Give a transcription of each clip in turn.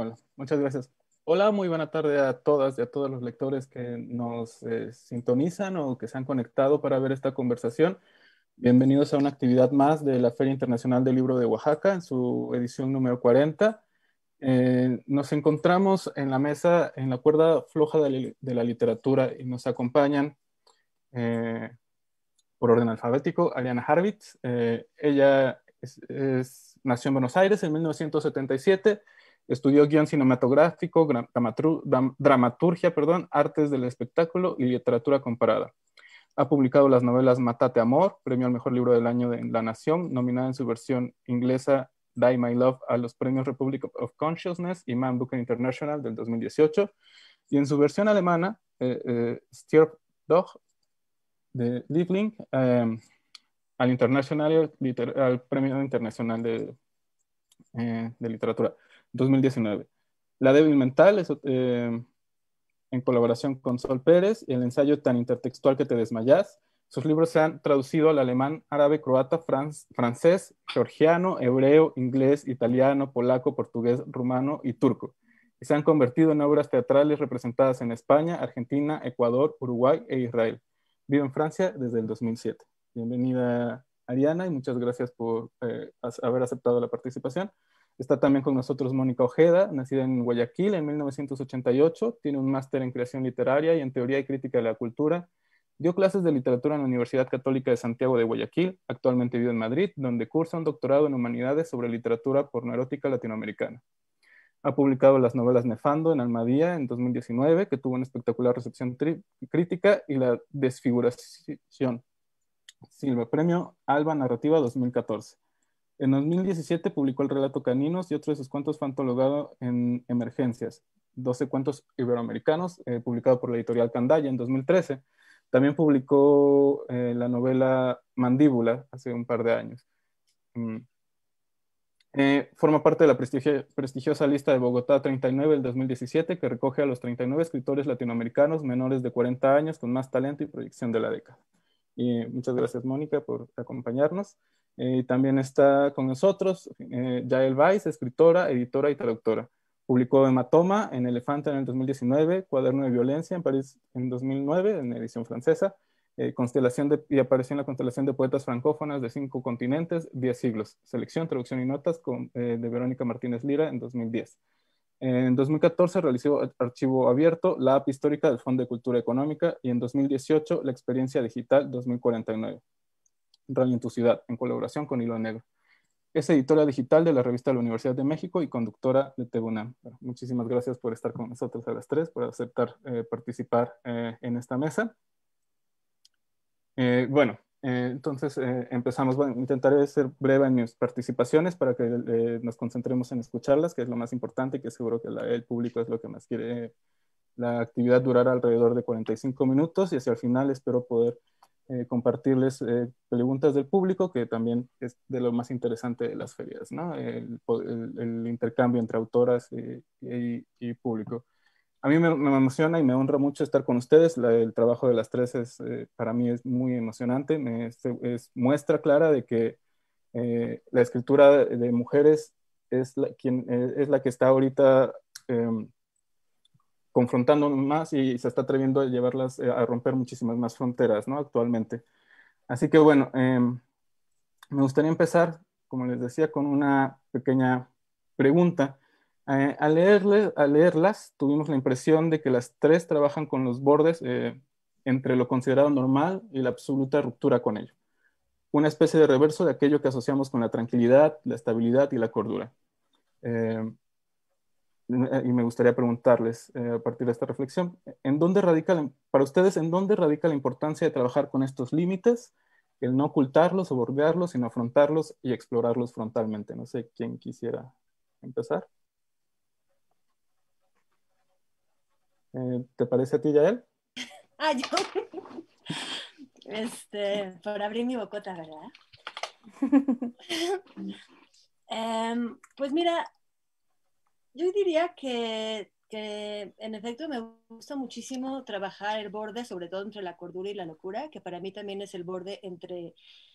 Hola, muchas gracias. Hola, muy buena tarde a todas y a todos los lectores que nos eh, sintonizan o que se han conectado para ver esta conversación. Bienvenidos a una actividad más de la Feria Internacional del Libro de Oaxaca en su edición número 40. Eh, nos encontramos en la mesa, en la cuerda floja de, la literatura y nos acompañan eh, por orden alfabético Ariana Harvitz. ella nació en Buenos Aires en 1977 Estudió guion cinematográfico, dramaturgia, perdón, artes del espectáculo y literatura comparada. Ha publicado las novelas Matate Amor, premio al mejor libro del año de La Nación, nominada en su versión inglesa Die My Love a los premios Republic of Consciousness y Man Booker International del 2018. Y en su versión alemana, eh, eh Dog de Liebling, eh, al, Premio Internacional de, eh, de Literatura. 2019. La débil mental, eh, en colaboración con Sol Pérez, el ensayo tan intertextual que te desmayas. Sus libros se han traducido al alemán, árabe, croata, francés, georgiano, hebreo, inglés, italiano, polaco, portugués, rumano y turco. Y se han convertido en obras teatrales representadas en España, Argentina, Ecuador, Uruguay e Israel. Vive en Francia desde el 2007. Bienvenida, Ariana, y muchas gracias por eh, haber aceptado la participación. Está también con nosotros Mónica Ojeda, nacida en Guayaquil en 1988, tiene un máster en creación literaria y en teoría y crítica de la cultura. Dio clases de literatura en la Universidad Católica de Santiago de Guayaquil, actualmente vive en Madrid, donde cursa un doctorado en humanidades sobre literatura pornoerótica latinoamericana. Ha publicado las novelas Nefando en Almadía en 2019, que tuvo una espectacular recepción crítica, y La Desfiguración, Silva Premio Alba Narrativa 2014. En 2017 publicó el relato Caninos y otros de sus cuentos fue antologado en Emergencias, 12 cuentos iberoamericanos, eh, publicado por la editorial Candaya en 2013. También publicó eh, la novela Mandíbula hace un par de años. Mm. Eh, forma parte de la prestigiosa lista de Bogotá 39 del 2017, que recoge a los 39 escritores latinoamericanos menores de 40 años con más talento y proyección de la década. Y muchas gracias, Mónica, por acompañarnos. Eh, también está con nosotros eh, Yael Weiss, escritora, editora y traductora. Publicó Hematoma en Elefante en el 2019, Cuaderno de Violencia en París en 2009, en edición francesa, eh, constelación y apareció en la constelación de poetas francófonas de cinco continentes, diez siglos. Selección, traducción y notas con, de Verónica Martínez Lira en 2010. En 2014 realizó Archivo Abierto, la app histórica del Fondo de Cultura Económica y en 2018 la experiencia digital 2049. Radio en tu ciudad, en colaboración con Hilo Negro. Es editora digital de la revista de la Universidad de México y conductora de TVUNAM. muchísimas gracias por estar con nosotros a las tres, por aceptar eh, participar eh, en esta mesa. Eh, bueno, entonces empezamos. Bueno, intentaré ser breve en mis participaciones para que nos concentremos en escucharlas, que es lo más importante y que seguro que el público es lo que más quiere. La actividad durará alrededor de 45 minutos y hacia el final espero poder eh, compartirles eh, preguntas del público, que también es de lo más interesante de las ferias, ¿no? el, intercambio entre autoras y, público. A mí me, emociona y me honra mucho estar con ustedes. el trabajo de las tres es, eh, para mí es muy emocionante. Me, es, muestra clara de que la escritura de mujeres es la, quien, es la que está ahorita em, confrontando más y se está atreviendo a llevarlas eh, a romper muchísimas más fronteras, ¿no? Actualmente. Así que bueno, em, me gustaría empezar, como les decía, con una pequeña pregunta. Eh, al, leerlas, tuvimos la impresión de que las tres trabajan con los bordes eh, entre lo considerado normal y la absoluta ruptura con ello. Una especie de reverso de aquello que asociamos con la tranquilidad, la estabilidad y la cordura. Eh, y me gustaría preguntarles eh, a partir de esta reflexión, ¿en dónde radica, para ustedes, en dónde radica la importancia de trabajar con estos límites, el no ocultarlos o bordearlos, sino afrontarlos y explorarlos frontalmente? No sé quién quisiera empezar. Eh, ¿Te parece a ti, Yael? Ah, yo. Este, por abrir mi bocota, ¿verdad? Em, pues mira, yo diría que, en efecto me gusta muchísimo trabajar el borde, sobre todo entre la cordura y la locura, que para mí también es el borde entre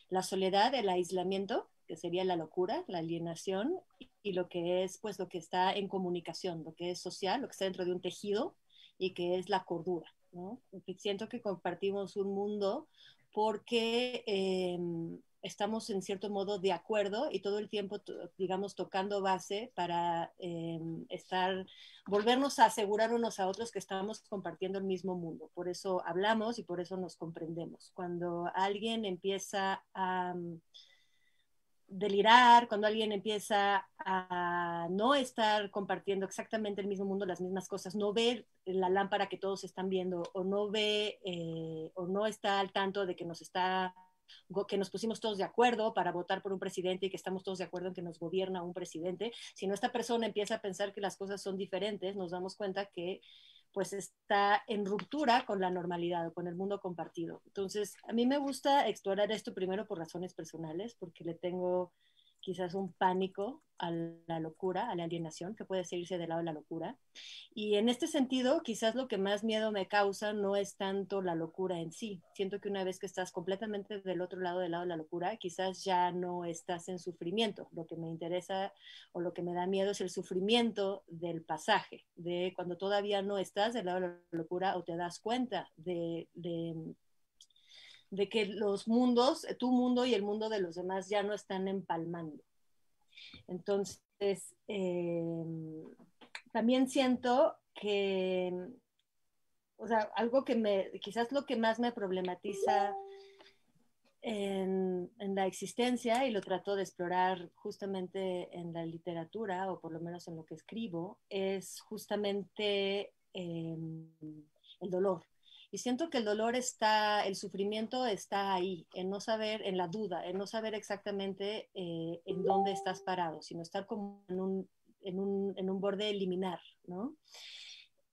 la soledad, el aislamiento, que sería la locura, la alienación, y lo que es, pues, lo que está en comunicación, lo que es social, lo que está dentro de un tejido y que es la cordura, ¿no? Siento que compartimos un mundo porque eh, estamos en cierto modo de acuerdo y todo el tiempo, digamos, tocando base para eh, estar, volvernos a asegurar unos a otros que estamos compartiendo el mismo mundo. Por eso hablamos y por eso nos comprendemos. Cuando alguien empieza a mm, delirar, cuando alguien empieza a no estar compartiendo exactamente el mismo mundo, las mismas cosas, no ver la lámpara que todos están viendo o no ve eh, o no está al tanto de que nos está que nos pusimos todos de acuerdo para votar por un presidente y que estamos todos de acuerdo en que nos gobierna un presidente, si no esta persona empieza a pensar que las cosas son diferentes, nos damos cuenta que pues está en ruptura con la normalidad o con el mundo compartido. Entonces, a mí me gusta explorar esto primero por razones personales, porque le tengo quizás un pánico a la locura, a la alienación, que puede seguirse del lado de la locura. Y en este sentido, quizás lo que más miedo me causa no es tanto la locura en sí. Siento que una vez que estás completamente del otro lado del lado de la locura, quizás ya no estás en sufrimiento. Lo que me interesa o lo que me da miedo es el sufrimiento del pasaje, de cuando todavía no estás del lado de la locura o te das cuenta de, de de que los mundos, tu mundo y el mundo de los demás ya no están empalmando. Entonces, eh, también siento que, o sea, algo que me, quizás lo que más me problematiza en, la existencia, y lo trato de explorar justamente en la literatura, o por lo menos en lo que escribo, es justamente eh, el dolor. Y siento que el dolor está, el sufrimiento está ahí, en no saber, en la duda, en no saber exactamente eh, en dónde estás parado, sino estar como en un, en un, en un borde eliminar, ¿no?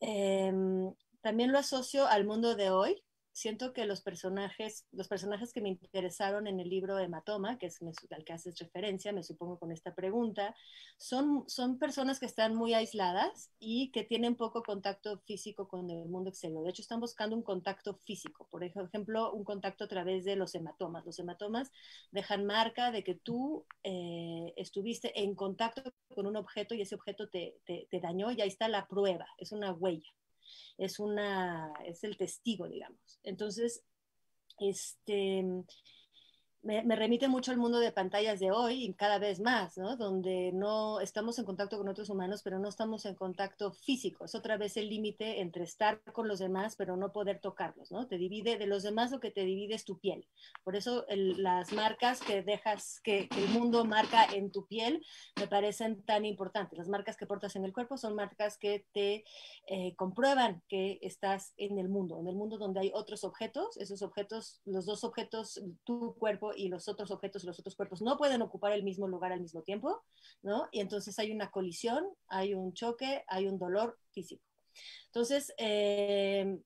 Em, también lo asocio al mundo de hoy, siento que los personajes, los personajes que me interesaron en el libro Hematoma, que es al que haces referencia, me supongo con esta pregunta, son, son personas que están muy aisladas y que tienen poco contacto físico con el mundo exterior. De hecho, están buscando un contacto físico, por ejemplo, un contacto a través de los hematomas. Los hematomas dejan marca de que tú eh, estuviste en contacto con un objeto y ese objeto te, te, te dañó y ahí está la prueba, es una huella es, una, es el testigo, digamos. Entonces, este, me, remite mucho al mundo de pantallas de hoy y cada vez más, ¿no? Donde no estamos en contacto con otros humanos, pero no estamos en contacto físico. Es otra vez el límite entre estar con los demás, pero no poder tocarlos, ¿no? Te divide de los demás lo que te divide es tu piel. Por eso las marcas que dejas, que, el mundo marca en tu piel, me parecen tan importantes. Las marcas que portas en el cuerpo son marcas que te eh, comprueban que estás en el mundo, en el mundo donde hay otros objetos. Esos objetos, los dos objetos, tu cuerpo y los otros objetos y los otros cuerpos no pueden ocupar el mismo lugar al mismo tiempo, ¿no? Y entonces hay una colisión, hay un choque, hay un dolor físico. Entonces, eh,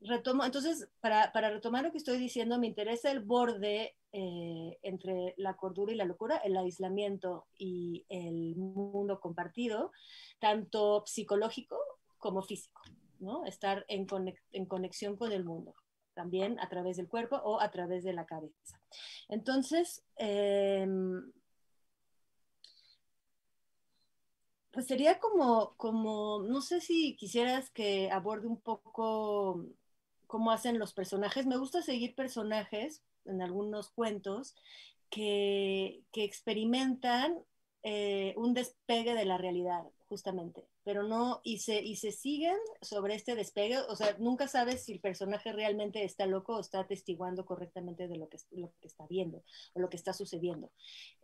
retomo, entonces para, para, retomar lo que estoy diciendo, me interesa el borde eh, entre la cordura y la locura, el aislamiento y el mundo compartido, tanto psicológico como físico, ¿no? Estar en, en conexión con el mundo también a través del cuerpo o a través de la cabeza. Entonces, em, pues sería como, como, no sé si quisieras que aborde un poco cómo hacen los personajes. Me gusta seguir personajes en algunos cuentos que, experimentan eh, un despegue de la realidad, justamente pero no, y se, y se siguen sobre este despegue, o sea, nunca sabes si el personaje realmente está loco o está atestiguando correctamente de lo que, lo que está viendo o lo que está sucediendo.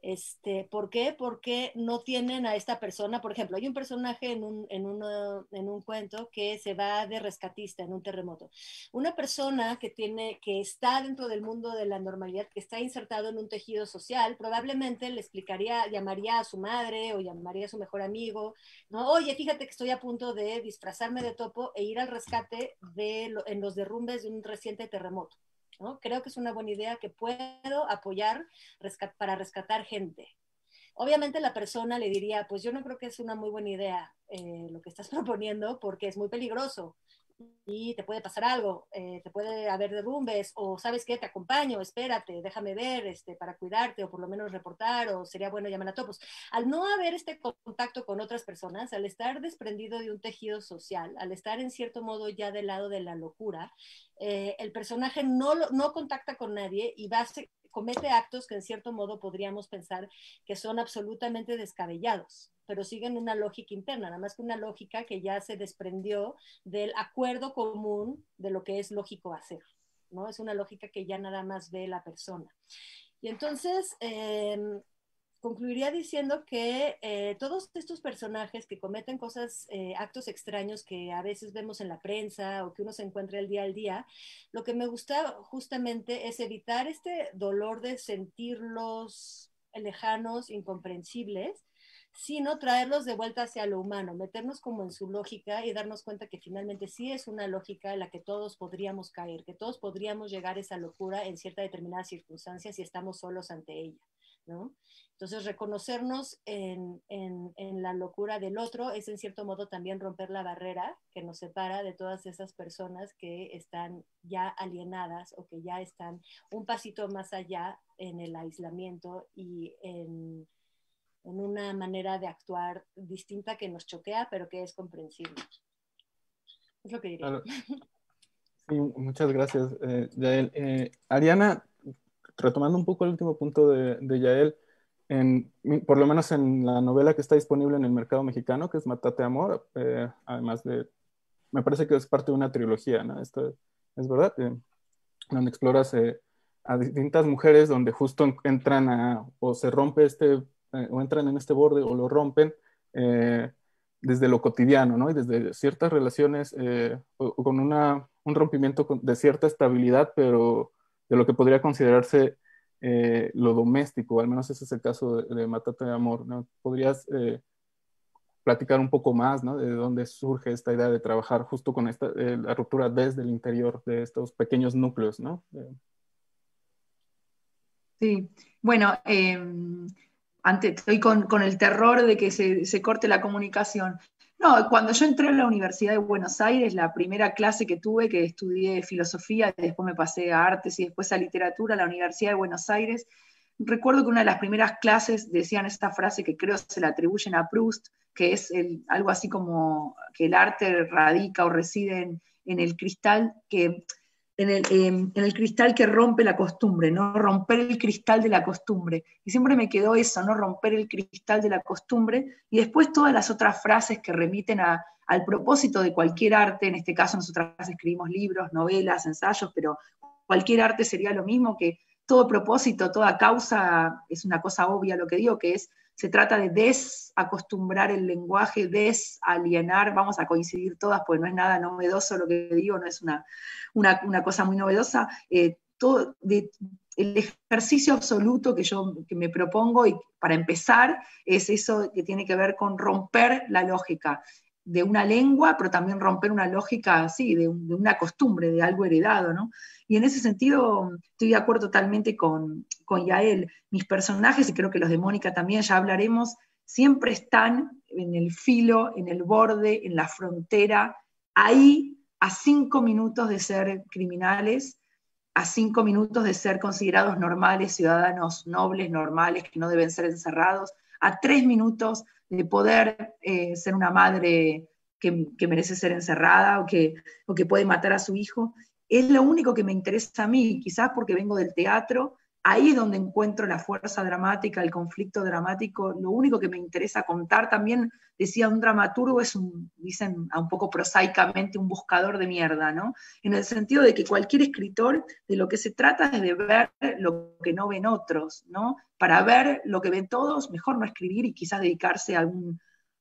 Este, ¿Por qué? Porque no tienen a esta persona, por ejemplo, hay un personaje en un, en, en un cuento que se va de rescatista en un terremoto. Una persona que, tiene, que está dentro del mundo de la normalidad, que está insertado en un tejido social, probablemente le explicaría, llamaría a su madre o llamaría a su mejor amigo, ¿no? Oye, fíjate que estoy a punto de disfrazarme de topo e ir al rescate de en los derrumbes de un reciente terremoto. ¿no? Creo que es una buena idea que puedo apoyar para rescatar gente. Obviamente la persona le diría, pues yo no creo que es una muy buena idea eh, lo que estás proponiendo porque es muy peligroso y te puede pasar algo, eh, te puede haber derrumbes, o sabes qué, te acompaño, espérate, déjame ver este, para cuidarte, o por lo menos reportar, o sería bueno llamar a topos. Al no haber este contacto con otras personas, al estar desprendido de un tejido social, al estar en cierto modo ya del lado de la locura, eh, el personaje no, no contacta con nadie y va a comete actos que en cierto modo podríamos pensar que son absolutamente descabellados pero siguen una lógica interna, nada más que una lógica que ya se desprendió del acuerdo común de lo que es lógico hacer, ¿no? Es una lógica que ya nada más ve la persona. Y entonces, em, concluiría diciendo que eh, todos estos personajes que cometen cosas, eh, actos extraños que a veces vemos en la prensa o que uno se encuentra el día al día, lo que me gusta justamente es evitar este dolor de sentirlos lejanos, incomprensibles, sino traerlos de vuelta hacia lo humano, meternos como en su lógica y darnos cuenta que finalmente sí es una lógica en la que todos podríamos caer, que todos podríamos llegar a esa locura en cierta determinada circunstancia si estamos solos ante ella, ¿no? Entonces, reconocernos en, en, la locura del otro es en cierto modo también romper la barrera que nos separa de todas esas personas que están ya alienadas o que ya están un pasito más allá en el aislamiento y en en una manera de actuar distinta que nos choquea, pero que es comprensible. Es lo que diría. Sí, muchas gracias, eh. Eh, Ariana, retomando un poco el último punto de, de Yael, en, por lo menos en la novela que está disponible en el mercado mexicano, que es Matate Amor, eh, además de, me parece que es parte de una trilogía, ¿no? Esto es verdad, donde exploras a distintas mujeres donde justo entran a, o se rompe este eh, o entran en este borde o lo rompen eh, desde lo cotidiano, ¿no? Y desde ciertas relaciones eh, o, con una, un rompimiento de cierta estabilidad, pero de lo que podría considerarse lo doméstico, al menos ese es el caso de, de Matate de Amor. ¿Podrías platicar un poco más, ¿no? De dónde surge esta idea de trabajar justo con esta, la ruptura desde el interior de estos pequeños núcleos, ¿no? Sí, bueno, em, estoy con, el terror de que se, corte la comunicación. No, cuando yo entré a la Universidad de Buenos Aires, la primera clase que tuve, que estudié filosofía, después me pasé a artes y después a literatura, la Universidad de Buenos Aires, recuerdo que una de las primeras clases decían esta frase que creo se la atribuyen a Proust, que es algo así como que el arte radica o reside en el cristal, que Em, en el, cristal que rompe la costumbre, ¿no? Romper el cristal de la costumbre. Y siempre me quedó eso, ¿no? Romper el cristal de la costumbre. Y después todas las otras frases que remiten al propósito de cualquier arte, en este caso nosotras escribimos libros, novelas, ensayos, pero cualquier arte sería lo mismo que todo propósito, toda causa, es una cosa obvia lo que digo, que es se trata de desacostumbrar el lenguaje, desalienar, vamos a coincidir todas, porque no es nada novedoso lo que digo, no es una, una, cosa muy novedosa. Eh, todo, el ejercicio absoluto que yo que me propongo y para empezar es eso que tiene que ver con romper la lógica de una lengua, pero también romper una lógica así, de, una costumbre, de algo heredado, ¿no? Y en ese sentido estoy de acuerdo totalmente con, con Yael. Mis personajes, y creo que los de Mónica también, ya hablaremos, siempre están en el filo, en el borde, en la frontera, ahí a cinco minutos de ser criminales, a cinco minutos de ser considerados normales, ciudadanos nobles, normales, que no deben ser encerrados, a tres minutos de poder eh, ser una madre que, merece ser encerrada o que, o que puede matar a su hijo. Es lo único que me interesa a mí, quizás porque vengo del teatro, ahí es donde encuentro la fuerza dramática, el conflicto dramático. Lo único que me interesa contar también, decía un dramaturgo, es un, dicen un poco prosaicamente, un buscador de mierda, ¿no? En el sentido de que cualquier escritor de lo que se trata es de ver lo que no ven otros, ¿no? Para ver lo que ven todos, mejor no escribir y quizás dedicarse a,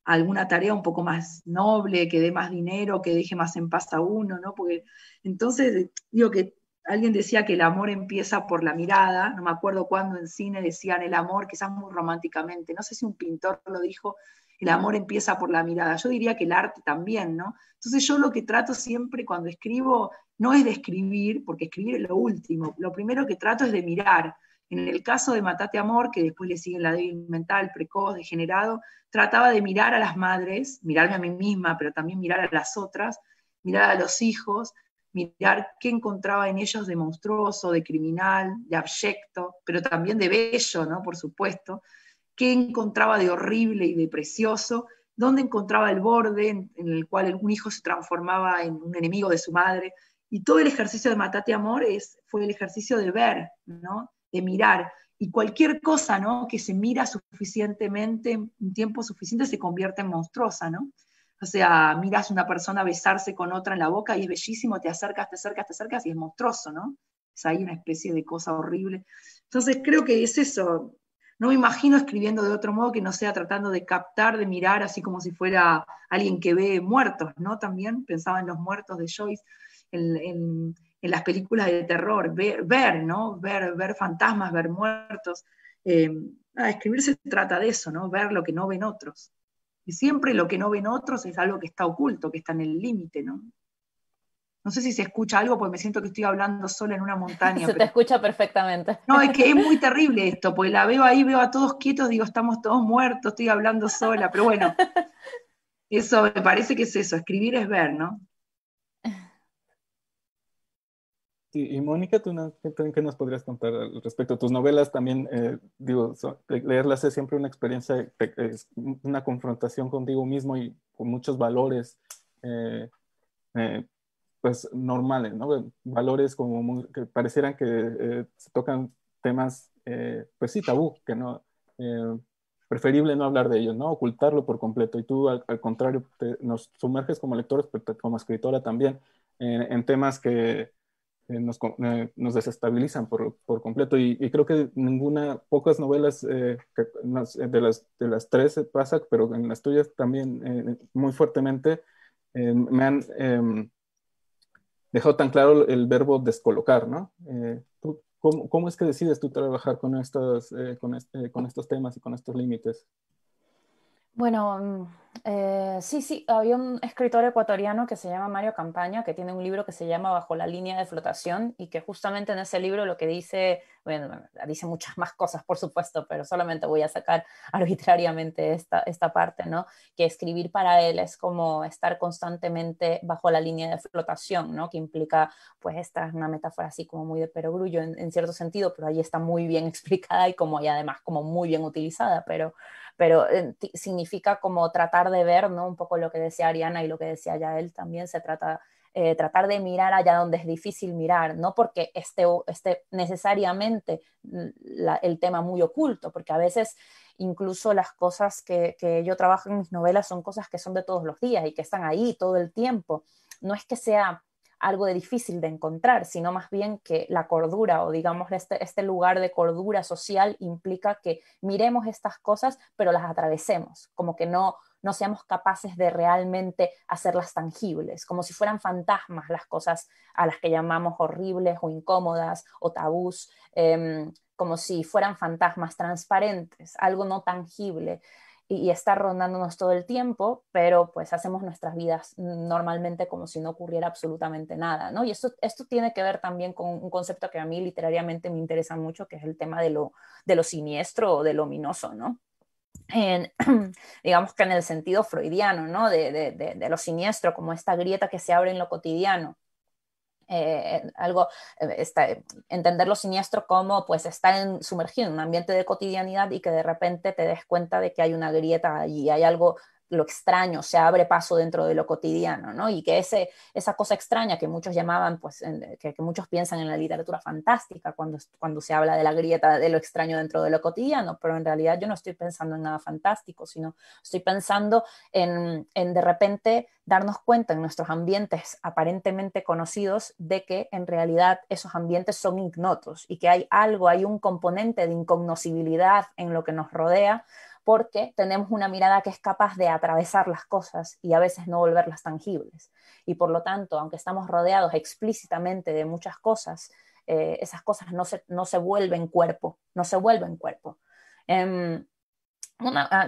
alguna tarea un poco más noble, que dé más dinero, que deje más en paz a uno, ¿no? Porque entonces digo que alguien decía que el amor empieza por la mirada, no me acuerdo cuándo en cine decían el amor, quizás muy románticamente, no sé si un pintor lo dijo, el amor empieza por la mirada, yo diría que el arte también, ¿no? Entonces yo lo que trato siempre cuando escribo no es de escribir, porque escribir es lo último, lo primero que trato es de mirar. En el caso de Matate Amor, que después le sigue la débil mental, precoz, degenerado, trataba de mirar a las madres, mirarme a mí misma, pero también mirar a las otras, mirar a los hijos, mirar qué encontraba en ellos de monstruoso, de criminal, de abyecto, pero también de bello, ¿no? Por supuesto, qué encontraba de horrible y de precioso, dónde encontraba el borde en, el cual un hijo se transformaba en un enemigo de su madre. Y todo el ejercicio de Matate Amor es, fue el ejercicio de ver, ¿no? de mirar. Y cualquier cosa ¿no? que se mira suficientemente, un tiempo suficiente, se convierte en monstruosa. ¿no? O sea, miras una persona besarse con otra en la boca y es bellísimo, te acercas, te acercas, te acercas y es monstruoso, ¿no? Es ahí una especie de cosa horrible. Entonces creo que es eso. No me imagino escribiendo de otro modo que no sea tratando de captar, de mirar, así como si fuera alguien que ve muertos, ¿no? También pensaba en los muertos de Joyce, en, las películas de terror, ver, ¿no? Ver, ver fantasmas, ver muertos. Eh, escribir se trata de eso, ¿no? Ver lo que no ven otros. Y siempre lo que no ven otros es algo que está oculto, que está en el límite, ¿no? No sé si se escucha algo, porque me siento que estoy hablando sola en una montaña. Se te escucha perfectamente. No, es que es muy terrible esto, porque la veo ahí, veo a todos quietos, digo, estamos todos muertos, estoy hablando sola, pero bueno, eso me parece que es eso, escribir es ver, ¿no? Y Mónica, ¿tú qué, nos podrías contar respecto a tus novelas? También, eh, digo, leerlas es siempre una experiencia, es una confrontación contigo mismo y con muchos valores, eh, eh, pues, normales, ¿no? Valores como que parecieran que se tocan temas, pues sí, tabú, que no, preferible no hablar de ellos, ¿no? Ocultarlo por completo. Y tú, al, contrario, nos sumerges como lectores, pero como escritora también, en temas que eh, nos, eh, nos, desestabilizan por, completo. Y, creo que ninguna, pocas novelas eh, de, las, tres pasa, pero en las tuyas también muy fuertemente me han em, dejado tan claro el verbo descolocar, ¿no? cómo, es que decides tú trabajar con este, con estos temas y con estos límites? Bueno, mm, eh, sí, sí, había un escritor ecuatoriano que se llama Mario Campaña, que tiene un libro que se llama Bajo la línea de flotación y que justamente en ese libro lo que dice, bueno, dice muchas más cosas, por supuesto, pero solamente voy a sacar arbitrariamente esta, esta parte, ¿no? Que escribir para él es como estar constantemente bajo la línea de flotación, ¿no? Que implica, pues esta es una metáfora así como muy de perogrullo en, en cierto sentido, pero ahí está muy bien explicada y como y además como muy bien utilizada, pero pero eh, significa como tratar de ver, ¿no? Un poco lo que decía Ariana y lo que decía ya él también, se trata eh, tratar de mirar allá donde es difícil mirar, no porque esté, esté necesariamente el tema muy oculto, porque a veces incluso las cosas que, que, yo trabajo en mis novelas son cosas que son de todos los días y que están ahí todo el tiempo. No es que sea algo de difícil de encontrar, sino más bien que la cordura o digamos este, este lugar de cordura social implica que miremos estas cosas, pero las atravesemos, como que no, no seamos capaces de realmente hacerlas tangibles, como si fueran fantasmas las cosas a las que llamamos horribles o incómodas o tabús, em, como si fueran fantasmas transparentes, algo no tangible y, está rondándonos todo el tiempo, pero pues hacemos nuestras vidas normalmente como si no ocurriera absolutamente nada, ¿no? Y esto, esto tiene que ver también con un concepto que a mí literariamente me interesa mucho, que es el tema de lo, de lo siniestro o de lo ominoso, ¿no? En, digamos que en el sentido freudiano, ¿no? De, de, de, lo siniestro, como esta grieta que se abre en lo cotidiano, eh, algo, eh, entender lo siniestro como pues estar en, sumergido en un ambiente de cotidianidad y que de repente te des cuenta de que hay una grieta allí, hay algo lo extraño se abre paso dentro de lo cotidiano, ¿no? Y que ese, esa cosa extraña que muchos llamaban, pues, que, muchos piensan en la literatura fantástica cuando, cuando se habla de la grieta de lo extraño dentro de lo cotidiano, pero en realidad yo no estoy pensando en nada fantástico, sino estoy pensando en, en de repente darnos cuenta en nuestros ambientes aparentemente conocidos de que en realidad esos ambientes son ignotos y que hay algo, hay un componente de incognoscibilidad en lo que nos rodea porque tenemos una mirada que es capaz de atravesar las cosas y a veces no volverlas tangibles. Y por lo tanto, aunque estamos rodeados explícitamente de muchas cosas, eh, esas cosas no se, no se vuelven cuerpo, no se vuelven cuerpo. Eh,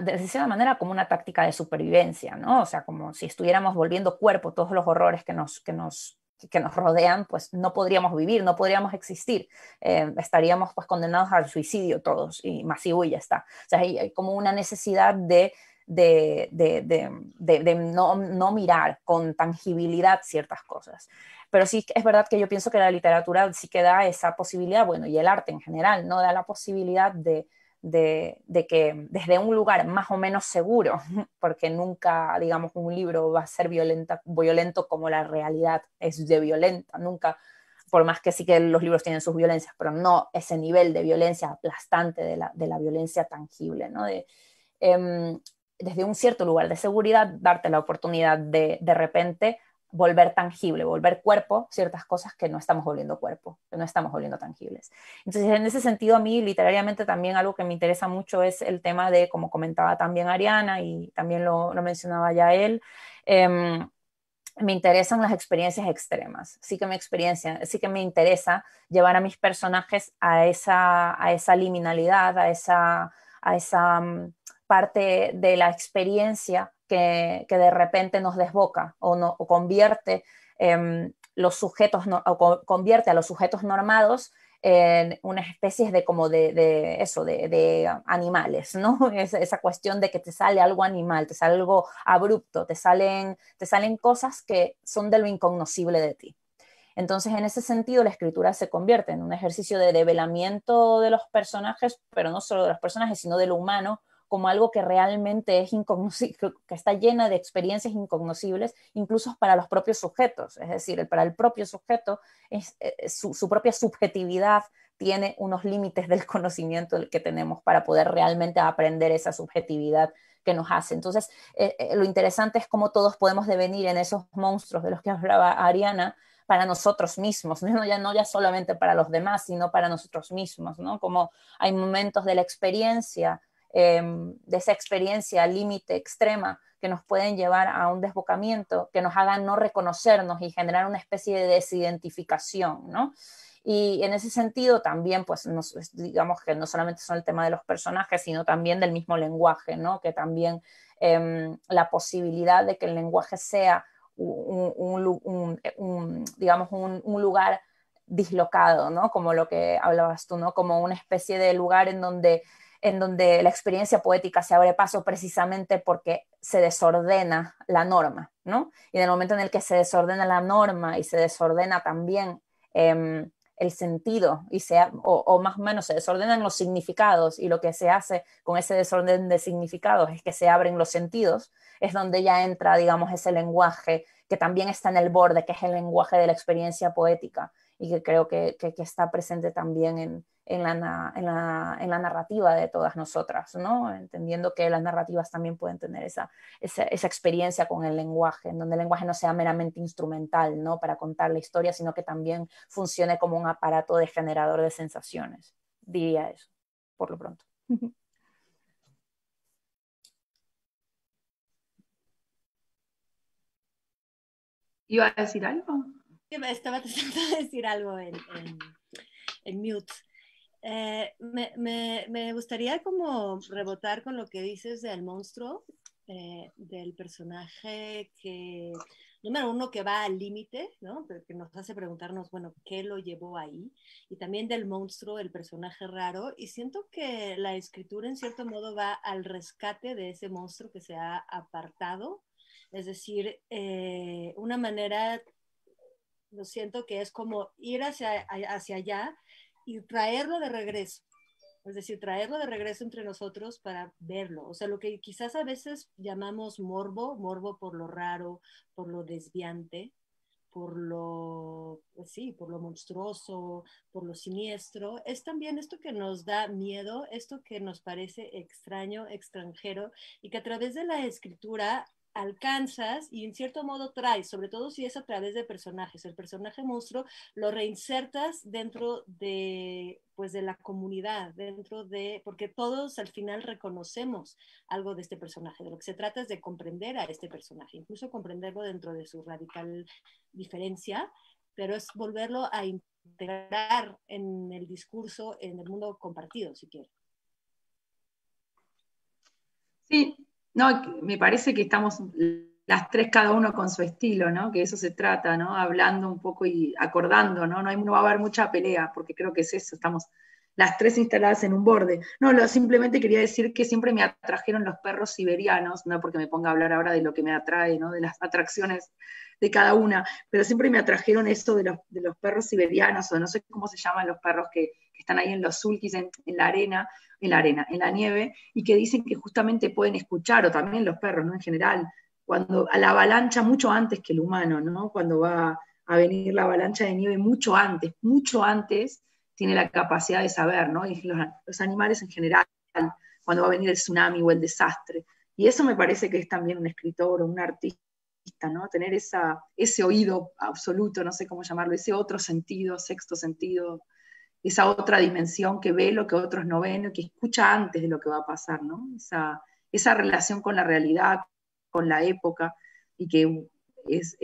de cierta manera como una táctica de supervivencia, ¿no? O sea, como si estuviéramos volviendo cuerpo todos los horrores que nos, que nos que nos rodean, pues no podríamos vivir, no podríamos existir, eh, estaríamos pues condenados al suicidio todos y masivo y ya está. O sea, hay, como una necesidad de, de, no, mirar con tangibilidad ciertas cosas. Pero sí es verdad que yo pienso que la literatura sí que da esa posibilidad, bueno, y el arte en general, ¿no? Da la posibilidad de, que desde un lugar más o menos seguro, porque nunca, digamos, un libro va a ser violenta, violento como la realidad es de violenta, nunca, por más que sí que los libros tienen sus violencias, pero no ese nivel de violencia aplastante de la, violencia tangible, ¿no? De, em, desde un cierto lugar de seguridad, darte la oportunidad de de repente volver tangible, volver cuerpo, ciertas cosas que no estamos volviendo cuerpo, que no estamos volviendo tangibles. Entonces, en ese sentido, a mí literariamente también algo que me interesa mucho es el tema de, como comentaba también Ariana y también lo, mencionaba ya él, em, me interesan las experiencias extremas. Sí que me experiencia, sí que me interesa llevar a mis personajes a esa, a esa liminalidad, a esa, a esa mm, parte de la experiencia que, de repente nos desboca o, no, convierte los sujetos, o convierte a los sujetos normados en una especie de como de, eso, de, animales, ¿no? esa cuestión de que te sale algo animal, te sale algo abrupto, te salen, te salen cosas que son de lo incognoscible de ti. Entonces, en ese sentido, la escritura se convierte en un ejercicio de develamiento de los personajes, pero no solo de los personajes, sino de lo humano, como algo que realmente es que está llena de experiencias incognoscibles, incluso para los propios sujetos. Es decir, para el propio sujeto, es, eh, su, propia subjetividad tiene unos límites del conocimiento que tenemos para poder realmente aprender esa subjetividad que nos hace. Entonces, eh, eh, lo interesante es cómo todos podemos devenir en esos monstruos de los que hablaba Ariana, para nosotros mismos, ¿no? Ya, no ya solamente para los demás, sino para nosotros mismos, ¿no? Como hay momentos de la experiencia Em, de esa experiencia límite extrema que nos pueden llevar a un desbocamiento, que nos hagan no reconocernos y generar una especie de desidentificación, ¿no? Y en ese sentido también, pues, digamos que no solamente son el tema de los personajes, sino también del mismo lenguaje, ¿no? Que también em, la posibilidad de que el lenguaje sea un, digamos, un, lugar dislocado, ¿no? Como lo que hablabas tú, ¿no? Como una especie de lugar en donde en donde la experiencia poética se abre paso precisamente porque se desordena la norma, ¿no? Y en el momento en el que se desordena la norma y se desordena también em, el sentido, y o, más o menos se desordenan los significados, y lo que se hace con ese desorden de significados es que se abren los sentidos, es donde ya entra, digamos, ese lenguaje que también está en el borde, que es el lenguaje de la experiencia poética, y que creo que está presente también en, en la, en, la, en la, narrativa de todas nosotras, ¿no? entendiendo que las narrativas también pueden tener esa, esa, esa, experiencia con el lenguaje, en donde el lenguaje no sea meramente instrumental ¿no? para contar la historia, sino que también funcione como un aparato de generador de sensaciones. Diría eso, por lo pronto. ¿Iba a decir algo? Estaba tratando de decir algo en, en, en mute. Eh, me, gustaría como rebotar con lo que dices del monstruo, eh, del personaje que, número uno, que va al límite, ¿no? Que nos hace preguntarnos, bueno, ¿qué lo llevó ahí? Y también del monstruo, el personaje raro. Y siento que la escritura, en cierto modo, va al rescate de ese monstruo que se ha apartado. Es decir, eh, una manera, lo siento que es como ir hacia, hacia allá y traerlo de regreso. Es decir, traerlo de regreso entre nosotros para verlo. O sea, lo que quizás a veces llamamos morbo, morbo por lo raro, por lo desviante, por lo, pues sí, por lo monstruoso, por lo siniestro, es también esto que nos da miedo, esto que nos parece extraño, extranjero, y que a través de la escritura alcanzas y en cierto modo traes, sobre todo si es a través de personajes. El personaje monstruo lo reinsertas dentro de, pues, de la comunidad, dentro de, porque todos al final reconocemos algo de este personaje. De lo que se trata es de comprender a este personaje, incluso comprenderlo dentro de su radical diferencia, pero es volverlo a integrar en el discurso, en el mundo compartido, si quiere. Sí, no, me parece que estamos las tres cada uno con su estilo, ¿no? Que eso se trata, ¿no? Hablando un poco y acordando, ¿no? No, va a haber mucha pelea, porque creo que es eso, estamos las tres instaladas en un borde. No, lo, simplemente quería decir que siempre me atrajeron los perros siberianos, no porque me ponga a hablar ahora de lo que me atrae, ¿no? de las atracciones de cada una, pero siempre me atrajeron esto de los, de los perros siberianos, o no sé cómo se llaman los perros que, están ahí en los sulkis, en, la arena, en la arena, en la nieve, y que dicen que justamente pueden escuchar, o también los perros, ¿no? En general, cuando a la avalancha mucho antes que el humano, ¿no? Cuando va a venir la avalancha de nieve mucho antes, mucho antes, tiene la capacidad de saber, ¿no? Y los, animales en general, cuando va a venir el tsunami o el desastre. Y eso me parece que es también un escritor o un artista, ¿no? Tener esa, ese oído absoluto, no sé cómo llamarlo, ese otro sentido, sexto sentido, esa otra dimensión que ve lo que otros no ven, que escucha antes de lo que va a pasar, ¿no? Esa, esa relación con la realidad, con la época, y que es,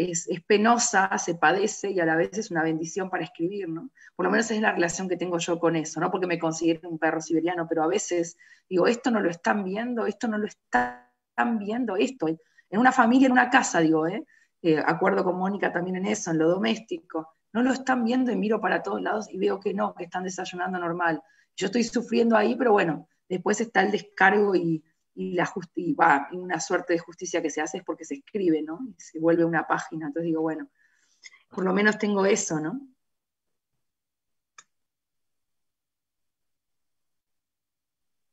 penosa, se padece y a la vez es una bendición para escribir, ¿no? Por lo menos es la relación que tengo yo con eso, no porque me considero un perro siberiano, pero a veces digo, esto no lo están viendo, esto no lo están viendo, esto. En una familia, en una casa, digo, ¿eh? ¿eh? acuerdo con Mónica también en eso, en lo doméstico. No lo están viendo y miro para todos lados y veo que no, que están desayunando normal. Yo estoy sufriendo ahí, pero bueno, después está el descargo y, y la justicia, va, una suerte de justicia que se hace es porque se escribe, ¿no? Y se vuelve una página. Entonces digo, bueno, por lo menos tengo eso, ¿no?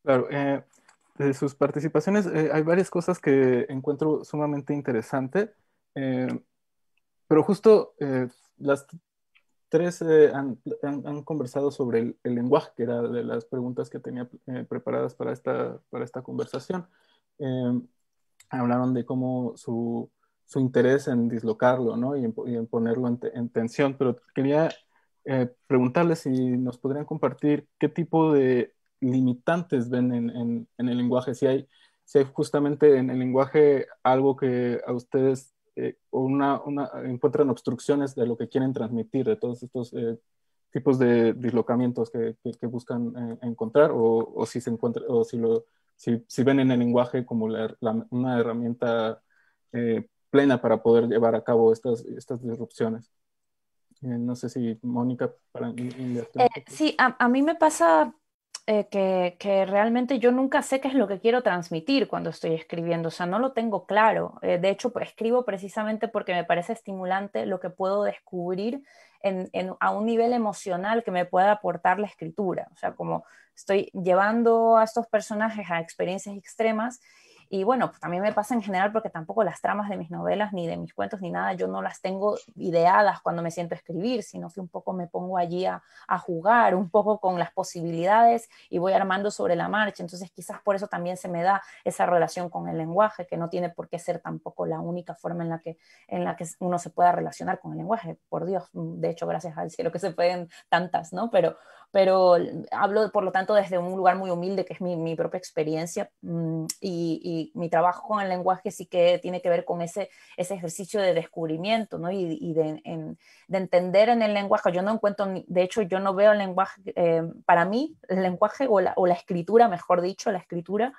Claro, eh, de sus participaciones eh, hay varias cosas que encuentro sumamente interesante, eh, pero justo las tres eh, han, conversado sobre el, lenguaje, que era de las preguntas que tenía eh, preparadas para esta, para esta conversación. Em, hablaron de cómo su, su, interés en dislocarlo ¿no? y, en, ponerlo en, tensión, pero quería eh, preguntarles si nos podrían compartir qué tipo de limitantes ven en, en, el lenguaje, si hay, si hay justamente en el lenguaje algo que a ustedes eh, una, encuentran obstrucciones de lo que quieren transmitir, de todos estos eh, tipos de dislocamientos que, buscan eh, encontrar, o, si se encuentra, o si, lo, si, ven en el lenguaje como una herramienta plena para poder llevar a cabo estas, estas disrupciones. no sé si Mónica, para... sí, a, mí me pasa eh, que, realmente yo nunca sé qué es lo que quiero transmitir cuando estoy escribiendo, o sea, no lo tengo claro. Eh, de hecho, pues, escribo precisamente porque me parece estimulante lo que puedo descubrir a un nivel emocional que me pueda aportar la escritura. O sea, como estoy llevando a estos personajes a experiencias extremas y bueno, pues también me pasa en general porque tampoco las tramas de mis novelas, ni de mis cuentos, ni nada, yo no las tengo ideadas cuando me siento a escribir, sino que un poco me pongo allí a, jugar, un poco con las posibilidades y voy armando sobre la marcha. Entonces quizás por eso también se me da esa relación con el lenguaje, que no tiene por qué ser tampoco la única forma en la que, en la que uno se pueda relacionar con el lenguaje. Por Dios, de hecho, gracias al cielo que se pueden tantas, ¿no? Pero, pero hablo por lo tanto desde un lugar muy humilde que es mi, propia experiencia mm, y, mi trabajo con el lenguaje sí que tiene que ver con ese, ejercicio de descubrimiento ¿no? y, y de, de, entender en el lenguaje. Yo no encuentro, de hecho yo no veo el lenguaje, eh, para mí el lenguaje o la, o la, escritura, mejor dicho, la escritura.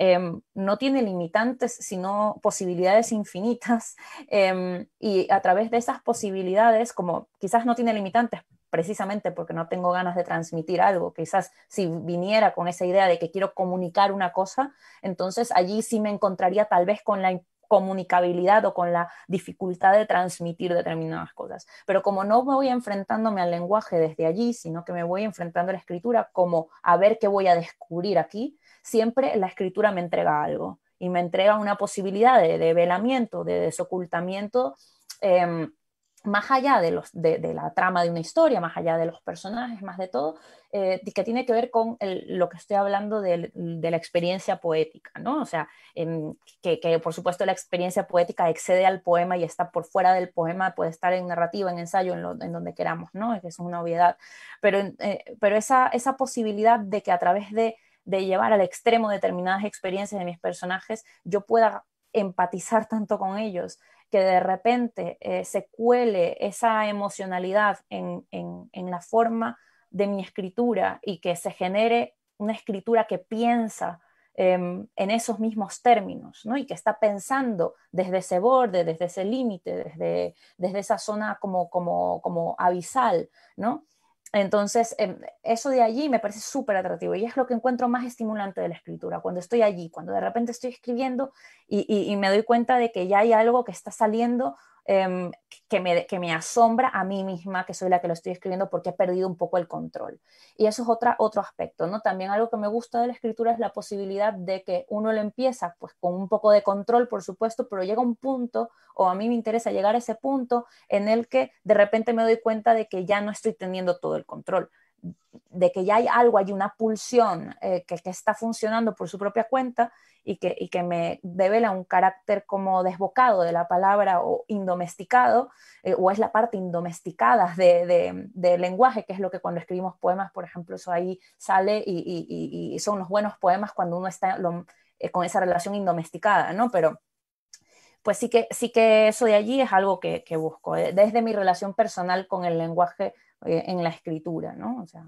Em, no tiene limitantes, sino posibilidades infinitas. Em, y a través de esas posibilidades, como quizás no tiene limitantes precisamente porque no tengo ganas de transmitir algo. Quizás si viniera con esa idea de que quiero comunicar una cosa, entonces allí sí me encontraría tal vez con la comunicabilidad o con la dificultad de transmitir determinadas cosas. Pero como no voy enfrentándome al lenguaje desde allí, sino que me voy enfrentando a la escritura como a ver qué voy a descubrir aquí, siempre la escritura me entrega algo y me entrega una posibilidad de develamiento, de desocultamiento. Em, más allá de, los, de, la trama de una historia, más allá de los personajes, más de todo, eh, que tiene que ver con lo que estoy hablando de, la experiencia poética, ¿no? O sea, que, por supuesto la experiencia poética excede al poema y está por fuera del poema, puede estar en narrativa, en ensayo, en, donde queramos, ¿no? Es, es una obviedad. Pero, eh, pero esa, esa posibilidad de que a través de, de llevar al extremo determinadas experiencias de mis personajes, yo pueda empatizar tanto con ellos, que de repente eh, se cuele esa emocionalidad en, la forma de mi escritura y que se genere una escritura que piensa em, en esos mismos términos, ¿no? Y que está pensando desde ese borde, desde ese límite, desde, desde esa zona como, como, como abisal, ¿no? Entonces, em, eso de allí me parece súper atractivo y es lo que encuentro más estimulante de la escritura, cuando estoy allí, cuando de repente estoy escribiendo y, me doy cuenta de que ya hay algo que está saliendo em, que, me, que me asombra a mí misma, que soy la que lo estoy escribiendo porque he perdido un poco el control. Y eso es otra, otro aspecto, ¿no? También algo que me gusta de la escritura es la posibilidad de que uno lo empieza pues con un poco de control, por supuesto, pero llega un punto, o a mí me interesa llegar a ese punto en el que de repente me doy cuenta de que ya no estoy teniendo todo el control de que ya hay algo, hay una pulsión eh, que, que, está funcionando por su propia cuenta y que, y que me devela un carácter como desbocado de la palabra o indomesticado, eh, o es la parte indomesticada del de, lenguaje, que es lo que cuando escribimos poemas, por ejemplo, eso ahí sale y, son los buenos poemas cuando uno está eh, con esa relación indomesticada, ¿no? Pero pues sí que, sí que eso de allí es algo que, busco, desde mi relación personal con el lenguaje en la escritura, ¿no? O sea,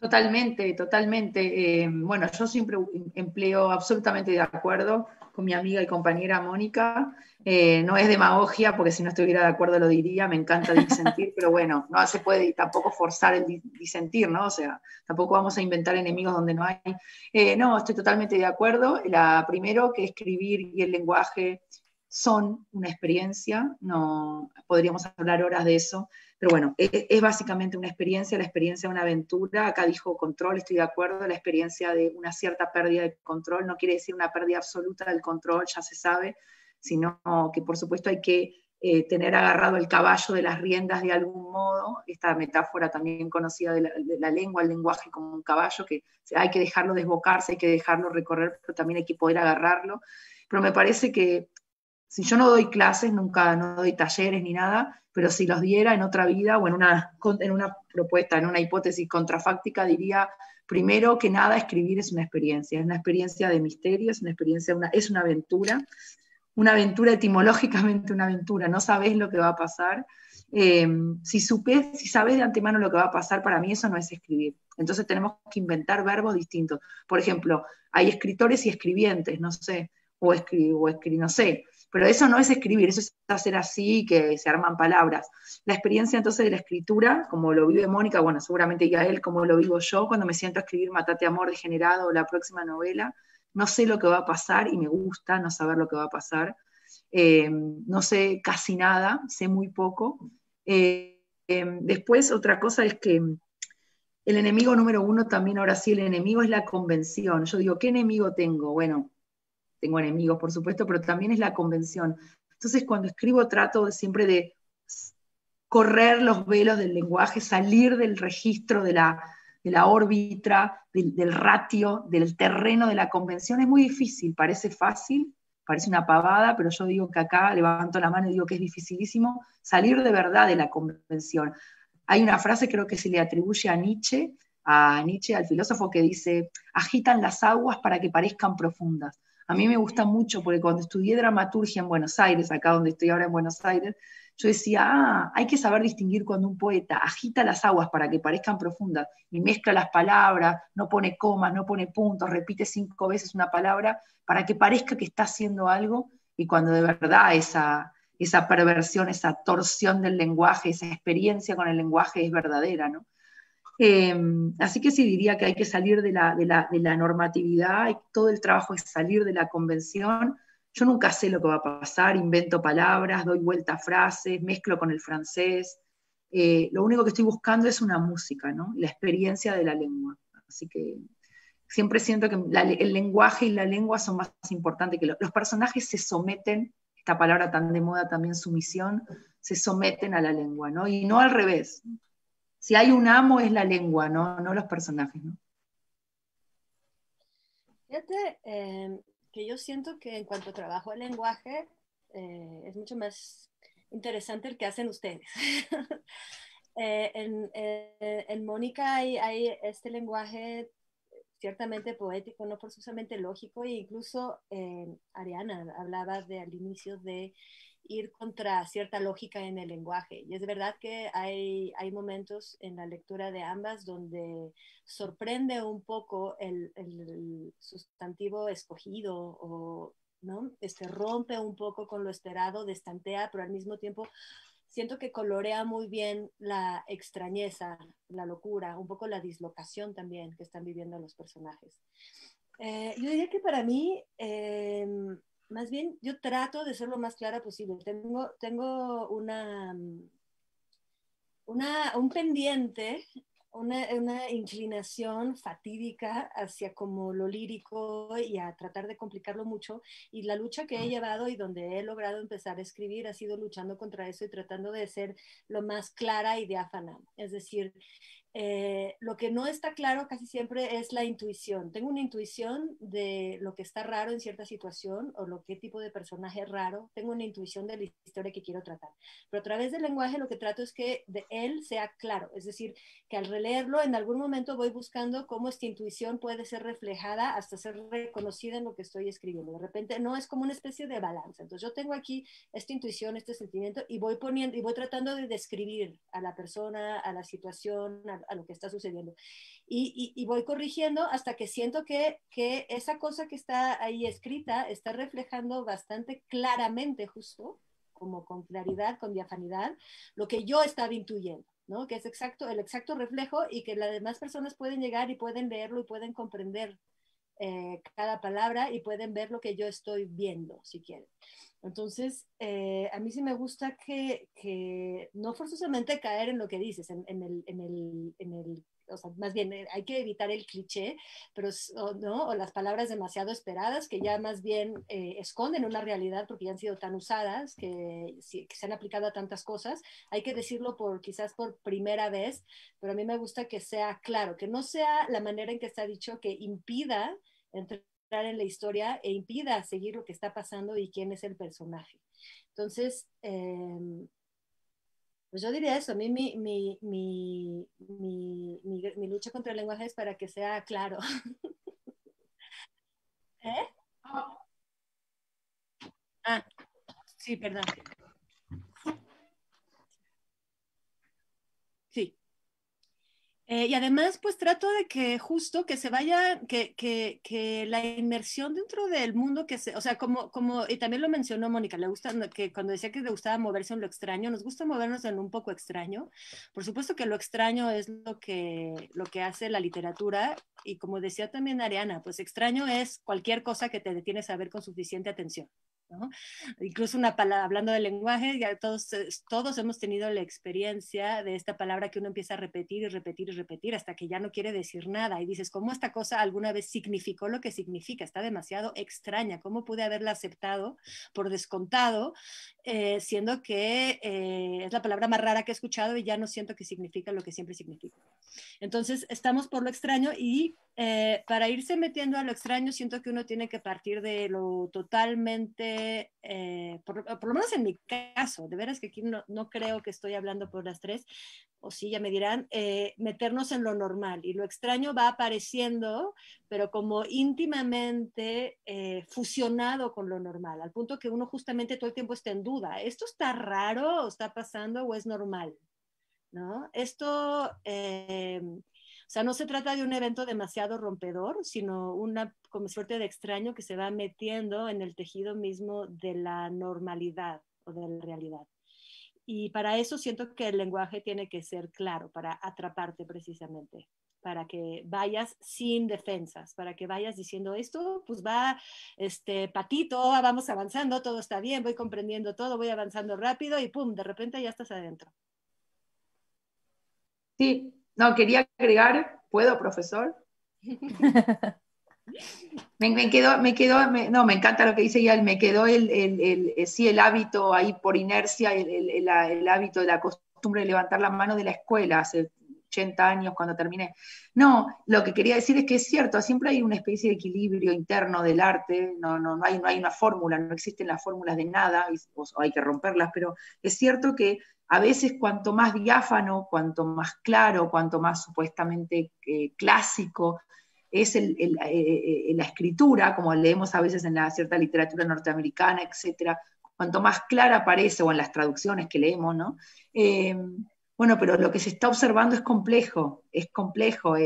Totalmente, totalmente. Eh, bueno, yo siempre empleo absolutamente de acuerdo con mi amiga y compañera Mónica. Eh, no es demagogia, porque si no estuviera de acuerdo lo diría, me encanta disentir, pero bueno, no se puede tampoco forzar el disentir, ¿no? O sea, tampoco vamos a inventar enemigos donde no hay. Eh, no, estoy totalmente de acuerdo. La primero, que escribir y el lenguaje son una experiencia, no podríamos hablar horas de eso, pero bueno, es, básicamente una experiencia, la experiencia de una aventura. Acá dijo control, estoy de acuerdo, la experiencia de una cierta pérdida de control, no quiere decir una pérdida absoluta del control, ya se sabe, sino que por supuesto hay que eh, tener agarrado el caballo de las riendas de algún modo, esta metáfora también conocida de la, de la, lengua, el lenguaje como un caballo, que hay que dejarlo desbocarse, hay que dejarlo recorrer, pero también hay que poder agarrarlo. Pero me parece que si yo no doy clases, nunca no doy talleres ni nada, pero si los diera en otra vida o en una, en una propuesta, en una hipótesis contrafáctica, diría, primero que nada, escribir es una experiencia, es una experiencia de misterio, es una experiencia, es una aventura, una aventura etimológicamente una aventura, no sabes lo que va a pasar. Eh, si, supe, si sabes de antemano lo que va a pasar, para mí eso no es escribir. Entonces tenemos que inventar verbos distintos. Por ejemplo, hay escritores y escribientes, no sé, o escribo, o no sé. Pero eso no es escribir, eso es hacer así, que se arman palabras. La experiencia entonces de la escritura, como lo vive Mónica, bueno, seguramente ya él, como lo vivo yo, cuando me siento a escribir Matate Amor Degenerado o la próxima novela, no sé lo que va a pasar y me gusta no saber lo que va a pasar. Eh, no sé casi nada, sé muy poco. Eh, eh, después, otra cosa es que el enemigo número uno también, ahora sí, el enemigo es la convención. Yo digo, ¿qué enemigo tengo? Bueno, tengo enemigos, por supuesto, pero también es la convención. Entonces, cuando escribo trato siempre de correr los velos del lenguaje, salir del registro de la, de la órbita, del, ratio, del terreno de la convención. Es muy difícil, parece fácil, parece una pavada, pero yo digo que acá levanto la mano y digo que es dificilísimo salir de verdad de la convención. Hay una frase, creo que se le atribuye a Nietzsche, a Nietzsche, al filósofo, que dice, agitan las aguas para que parezcan profundas. A mí me gusta mucho porque cuando estudié dramaturgia en Buenos Aires, acá donde estoy ahora en Buenos Aires, yo decía, ah, hay que saber distinguir cuando un poeta agita las aguas para que parezcan profundas y mezcla las palabras, no pone comas, no pone puntos, repite cinco veces una palabra para que parezca que está haciendo algo y cuando de verdad esa, esa perversión, esa torsión del lenguaje, esa experiencia con el lenguaje es verdadera, ¿no? Em, así que sí diría que hay que salir de la, normatividad, y todo el trabajo es salir de la convención. Yo nunca sé lo que va a pasar, invento palabras, doy vuelta a frases, mezclo con el francés. Eh, lo único que estoy buscando es una música, ¿no? la experiencia de la lengua. Así que siempre siento que el lenguaje y la lengua son más importantes que los personajes se someten, esta palabra tan de moda también, sumisión, se someten a la lengua, ¿no? Y no al revés si hay un amo es la lengua, no, no los personajes. ¿no? Fíjate em, que yo siento que en cuanto trabajo el lenguaje, eh, es mucho más interesante el que hacen ustedes. Eh, en, eh, en, Mónica hay, hay, este lenguaje ciertamente poético, no forzosamente lógico, e incluso Ariana hablaba de, al inicio de ir contra cierta lógica en el lenguaje. Y es verdad que hay, hay momentos en la lectura de ambas donde sorprende un poco el, el sustantivo escogido o ¿no? Este, rompe un poco con lo esperado, destantea, pero al mismo tiempo siento que colorea muy bien la extrañeza, la locura, un poco la dislocación también que están viviendo los personajes. Eh, yo diría que para mí, em, más bien, yo trato de ser lo más clara posible. Tengo, tengo una, una, un pendiente una, inclinación fatídica hacia como lo lírico y a tratar de complicarlo mucho. Y la lucha que he llevado y donde he logrado empezar a escribir ha sido luchando contra eso y tratando de ser lo más clara y diáfana. Es decir, eh, lo que no está claro casi siempre es la intuición. Tengo una intuición de lo que está raro en cierta situación o lo que tipo de personaje es raro. Tengo una intuición de la historia que quiero tratar. Pero a través del lenguaje lo que trato es que de él sea claro. Es decir, que al releerlo en algún momento voy buscando cómo esta intuición puede ser reflejada hasta ser reconocida en lo que estoy escribiendo. De repente no es como una especie de balanza. Entonces yo tengo aquí esta intuición, este sentimiento y voy poniendo y voy tratando de describir a la persona, a la situación, a a, lo que está sucediendo. Y, voy corrigiendo hasta que siento que, esa cosa que está ahí escrita está reflejando bastante claramente, justo, como con claridad, con diafanidad, lo que yo estaba intuyendo. ¿no? que es exacto, el exacto reflejo y que las demás personas pueden llegar y pueden leerlo y pueden comprender eh, cada palabra y pueden ver lo que yo estoy viendo, si quieren. Entonces, eh, a mí sí me gusta que, que, no forzosamente caer en lo que dices, en, en, el, en, el, en el, o sea, más bien eh, hay que evitar el cliché, pero ¿no? o las palabras demasiado esperadas que ya más bien eh, esconden una realidad porque ya han sido tan usadas, que, que, se han aplicado a tantas cosas. Hay que decirlo por quizás por primera vez, pero a mí me gusta que sea claro, que no sea la manera en que está dicho que impida entre en la historia e impida seguir lo que está pasando y quién es el personaje. Entonces, em, pues yo diría eso, a mí mi, mi, mi, mi, lucha contra el lenguaje es para que sea claro. ¿Eh? Ah, sí, perdón. Eh, y además, pues trato de que justo que se vaya, que, que, que, la inmersión dentro del mundo, que se, o sea, como, como, y también lo mencionó Mónica, le gusta, que cuando decía que le gustaba moverse en lo extraño, nos gusta movernos en un poco extraño. Por supuesto que lo extraño es lo que, lo que hace la literatura, y como decía también Ariana, pues extraño es cualquier cosa que te detienes a ver con suficiente atención. Incluso una palabra, hablando del lenguaje, ya todos, todos hemos tenido la experiencia de esta palabra que uno empieza a repetir y repetir y repetir hasta que ya no quiere decir nada y dices, ¿cómo esta cosa alguna vez significó lo que significa? Está demasiado extraña, ¿cómo pude haberla aceptado por descontado, eh, siendo que eh, es la palabra más rara que he escuchado y ya no siento que significa lo que siempre significa? Entonces, estamos por lo extraño y eh, para irse metiendo a lo extraño, siento que uno tiene que partir de lo totalmente, eh, por, lo menos en mi caso, de veras que aquí no, no, creo que estoy hablando por las tres, o sí, ya me dirán, eh, meternos en lo normal. Y lo extraño va apareciendo, pero como íntimamente fusionado con lo normal, al punto que uno justamente todo el tiempo está en duda, ¿esto está raro o está pasando o es normal? ¿No? Esto o sea, no se trata de un evento demasiado rompedor, sino una como suerte de extraño que se va metiendo en el tejido mismo de la normalidad o de la realidad. Y para eso siento que el lenguaje tiene que ser claro, para atraparte precisamente, para que vayas sin defensas, para que vayas diciendo esto, pues va, este, patito, vamos avanzando, todo está bien, voy comprendiendo todo, voy avanzando rápido y pum, de repente ya estás adentro. Sí, no, quería agregar, ¿puedo, profesor? me, quedó, me quedó, no, me encanta lo que dice ya, me quedó el, el, el, sí, el hábito ahí por inercia, el, hábito de la costumbre de levantar la mano de la escuela hace 80 años cuando terminé. No, lo que quería decir es que es cierto, siempre hay una especie de equilibrio interno del arte, no, no, no, hay, no hay una fórmula, no existen las fórmulas de nada, o hay que romperlas, pero es cierto que a veces cuanto más diáfano, cuanto más claro, cuanto más supuestamente eh, clásico es eh, eh, la escritura, como leemos a veces en la cierta literatura norteamericana, etcétera, cuanto más clara parece, o en las traducciones que leemos, ¿no? bueno, pero lo que se está observando es complejo, es complejo,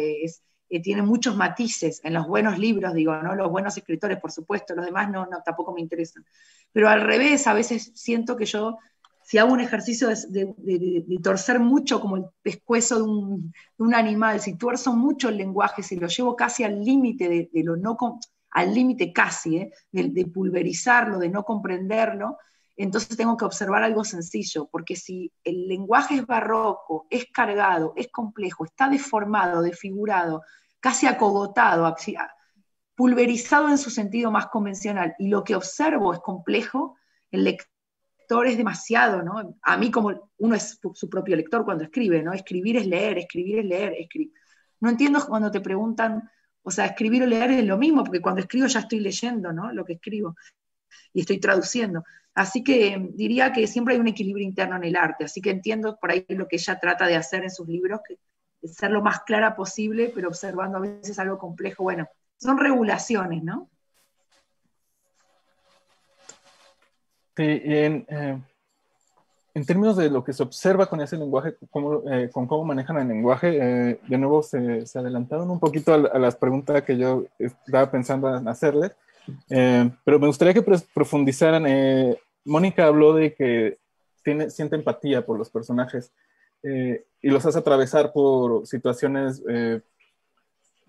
tiene muchos matices en los buenos libros, digo, ¿no? Los buenos escritores, por supuesto, los demás no tampoco me interesan. Pero al revés, a veces siento que yo si hago un ejercicio de, torcer mucho como el pescuezo de un, animal, si tuerzo mucho el lenguaje, si lo llevo casi al límite de, lo no, al límite casi, ¿eh? de, pulverizarlo, de no comprenderlo, entonces tengo que observar algo sencillo, porque si el lenguaje es barroco, es cargado, es complejo, está deformado, desfigurado, casi acogotado, pulverizado en su sentido más convencional, y lo que observo es complejo, el es demasiado, ¿no? A mí como uno es su propio lector cuando escribe, ¿no? Escribir es leer, escribir es leer, escribir. No entiendo cuando te preguntan, o sea, escribir o leer es lo mismo, porque cuando escribo ya estoy leyendo, ¿no? Lo que escribo y estoy traduciendo. Así que diría que siempre hay un equilibrio interno en el arte, así que entiendo por ahí lo que ella trata de hacer en sus libros, que es ser lo más clara posible, pero observando a veces algo complejo. Bueno, son regulaciones, ¿no? En, eh, en, términos de lo que se observa con ese lenguaje, cómo, eh, con cómo manejan el lenguaje, eh, de nuevo se, se, adelantaron un poquito a, a, las preguntas que yo estaba pensando en hacerles. Eh, pero me gustaría que profundizaran. Eh, Mónica habló de que tiene, siente empatía por los personajes eh, y los hace atravesar por situaciones,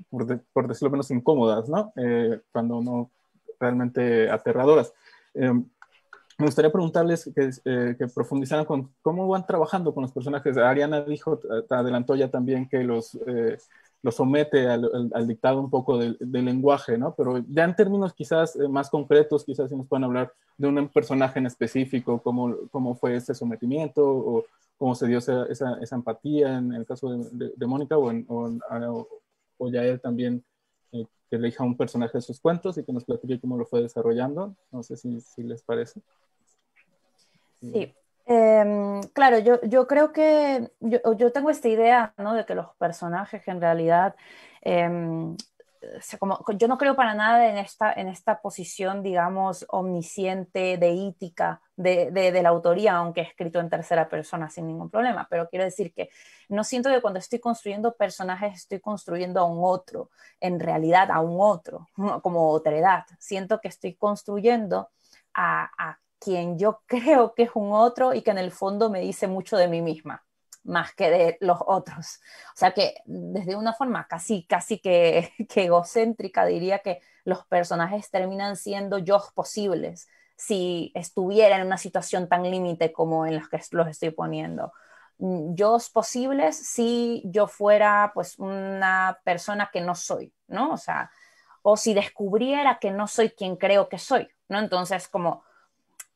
por, por, decirlo menos, incómodas, ¿no? cuando no realmente aterradoras. Me gustaría preguntarles que, que, profundizaran con cómo van trabajando con los personajes. Ariana dijo, adelantó ya también que los lo somete al, al, dictado un poco del, lenguaje, ¿no? Pero ya en términos quizás eh, más concretos, quizás si nos pueden hablar de un personaje en específico, cómo, cómo fue ese sometimiento o cómo se dio esa, esa, esa empatía en el caso de, de, Mónica o, en, o, o, ya él también eh, que elija un personaje de sus cuentos y que nos platique cómo lo fue desarrollando. No sé si, si les parece. Sí, Em, claro, yo, yo, creo que yo, yo, tengo esta idea ¿no? de que los personajes en realidad, como, yo no creo para nada en esta, en esta posición, digamos, omnisciente, deítica de, de, de, la autoría, aunque escrito en tercera persona sin ningún problema, pero quiero decir que no siento que cuando estoy construyendo personajes estoy construyendo a un otro, en realidad a un otro, como otra edad. Siento que estoy construyendo a, a quien yo creo que es un otro y que en el fondo me dice mucho de mí misma, más que de los otros. O sea que desde una forma casi, casi que, que egocéntrica diría que los personajes terminan siendo yo posibles si estuviera en una situación tan límite como en la que los estoy poniendo. Mm, yo posibles si yo fuera pues una persona que no soy, ¿no? O sea, o si descubriera que no soy quien creo que soy, ¿no? Entonces como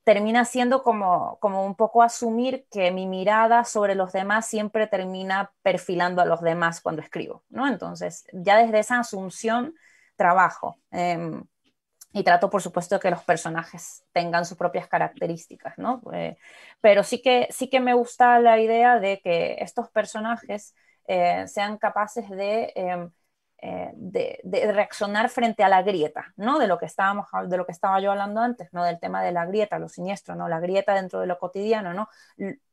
termina siendo como, como un poco asumir que mi mirada sobre los demás siempre termina perfilando a los demás cuando escribo, ¿no? Entonces, ya desde esa asunción trabajo eh, y trato, por supuesto, que los personajes tengan sus propias características, ¿no? Eh, pero sí que, sí que me gusta la idea de que estos personajes eh, sean capaces de em, eh, de, reaccionar frente a la grieta, ¿no? De lo que estábamos, de lo que estaba yo hablando antes, ¿no? Del tema de la grieta, lo siniestro, ¿no? La grieta dentro de lo cotidiano, ¿no?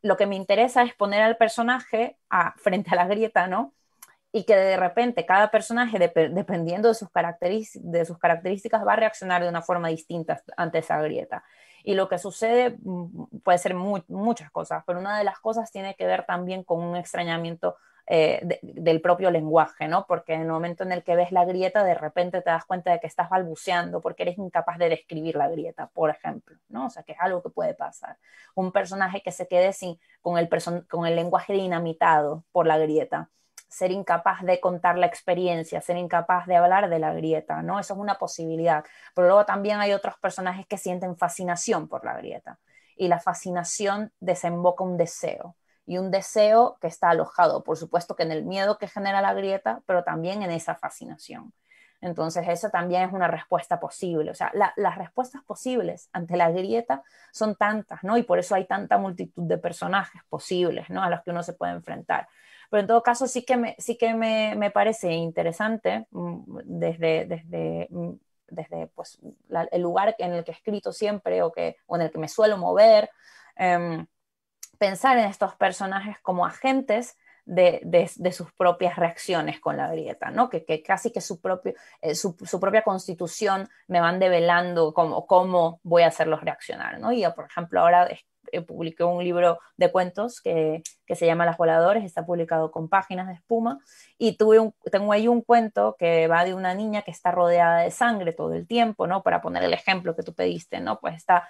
Lo que me interesa es poner al personaje frente a la grieta, ¿no? Y que de repente cada personaje, dependiendo de sus, de sus características, va a reaccionar de una forma distinta ante esa grieta. Y lo que sucede mm, puede ser muchas cosas, pero una de las cosas tiene que ver también con un extrañamiento eh, del propio lenguaje, ¿no? Porque en el momento en el que ves la grieta, de repente te das cuenta de que estás balbuceando porque eres incapaz de describir la grieta, por ejemplo, ¿no? O sea, que es algo que puede pasar. Un personaje que se quede sin, con, el con el lenguaje dinamitado por la grieta, ser incapaz de contar la experiencia, ser incapaz de hablar de la grieta, ¿no? Eso es una posibilidad. Pero luego también hay otros personajes que sienten fascinación por la grieta y la fascinación desemboca un deseo y un deseo que está alojado, por supuesto que en el miedo que genera la grieta, pero también en esa fascinación. Entonces, eso también es una respuesta posible. O sea, las respuestas posibles ante la grieta son tantas, ¿no? Y por eso hay tanta multitud de personajes posibles, ¿no? A los que uno se puede enfrentar. Pero en todo caso, sí que me, sí que me, me parece interesante mm, desde, desde, mm, desde pues, el lugar en el que he escrito siempre o, que, o en el que me suelo mover. Eh, pensar en estos personajes como agentes de, sus propias reacciones con la grieta, ¿no? que, casi que eh, su, propia constitución me van develando cómo, voy a hacerlos reaccionar. ¿no? Y por ejemplo, ahora eh, publicó un libro de cuentos que, que, se llama Las Voladores, está publicado con páginas de espuma, y tuve un, tengo ahí un cuento que va de una niña que está rodeada de sangre todo el tiempo, ¿no? Para poner el ejemplo que tú pediste, ¿no? Pues está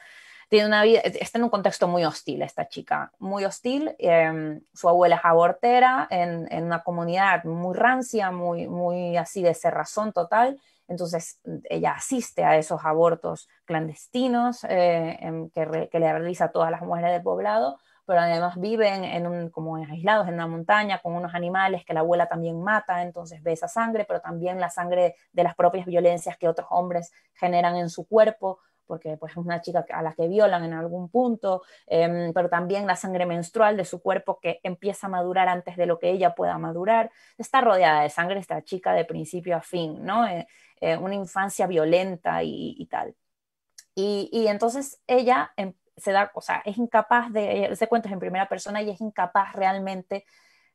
tiene una vida, está en un contexto muy hostil esta chica, muy hostil. Em, su abuela es abortera en, en, una comunidad muy rancia, muy, muy así de cerrazón total. Entonces ella asiste a esos abortos clandestinos eh, que, que, le realiza a todas las mujeres del poblado, pero además viven en un, como aislados en una montaña con unos animales que la abuela también mata, entonces ve esa sangre, pero también la sangre de las propias violencias que otros hombres generan en su cuerpo porque pues, es una chica a la que violan en algún punto, em, pero también la sangre menstrual de su cuerpo que empieza a madurar antes de lo que ella pueda madurar. Está rodeada de sangre esta chica de principio a fin, ¿no? Eh, eh, una infancia violenta y, tal. Y, entonces ella em, se da, o sea, es incapaz de, se cuenta en primera persona y es incapaz realmente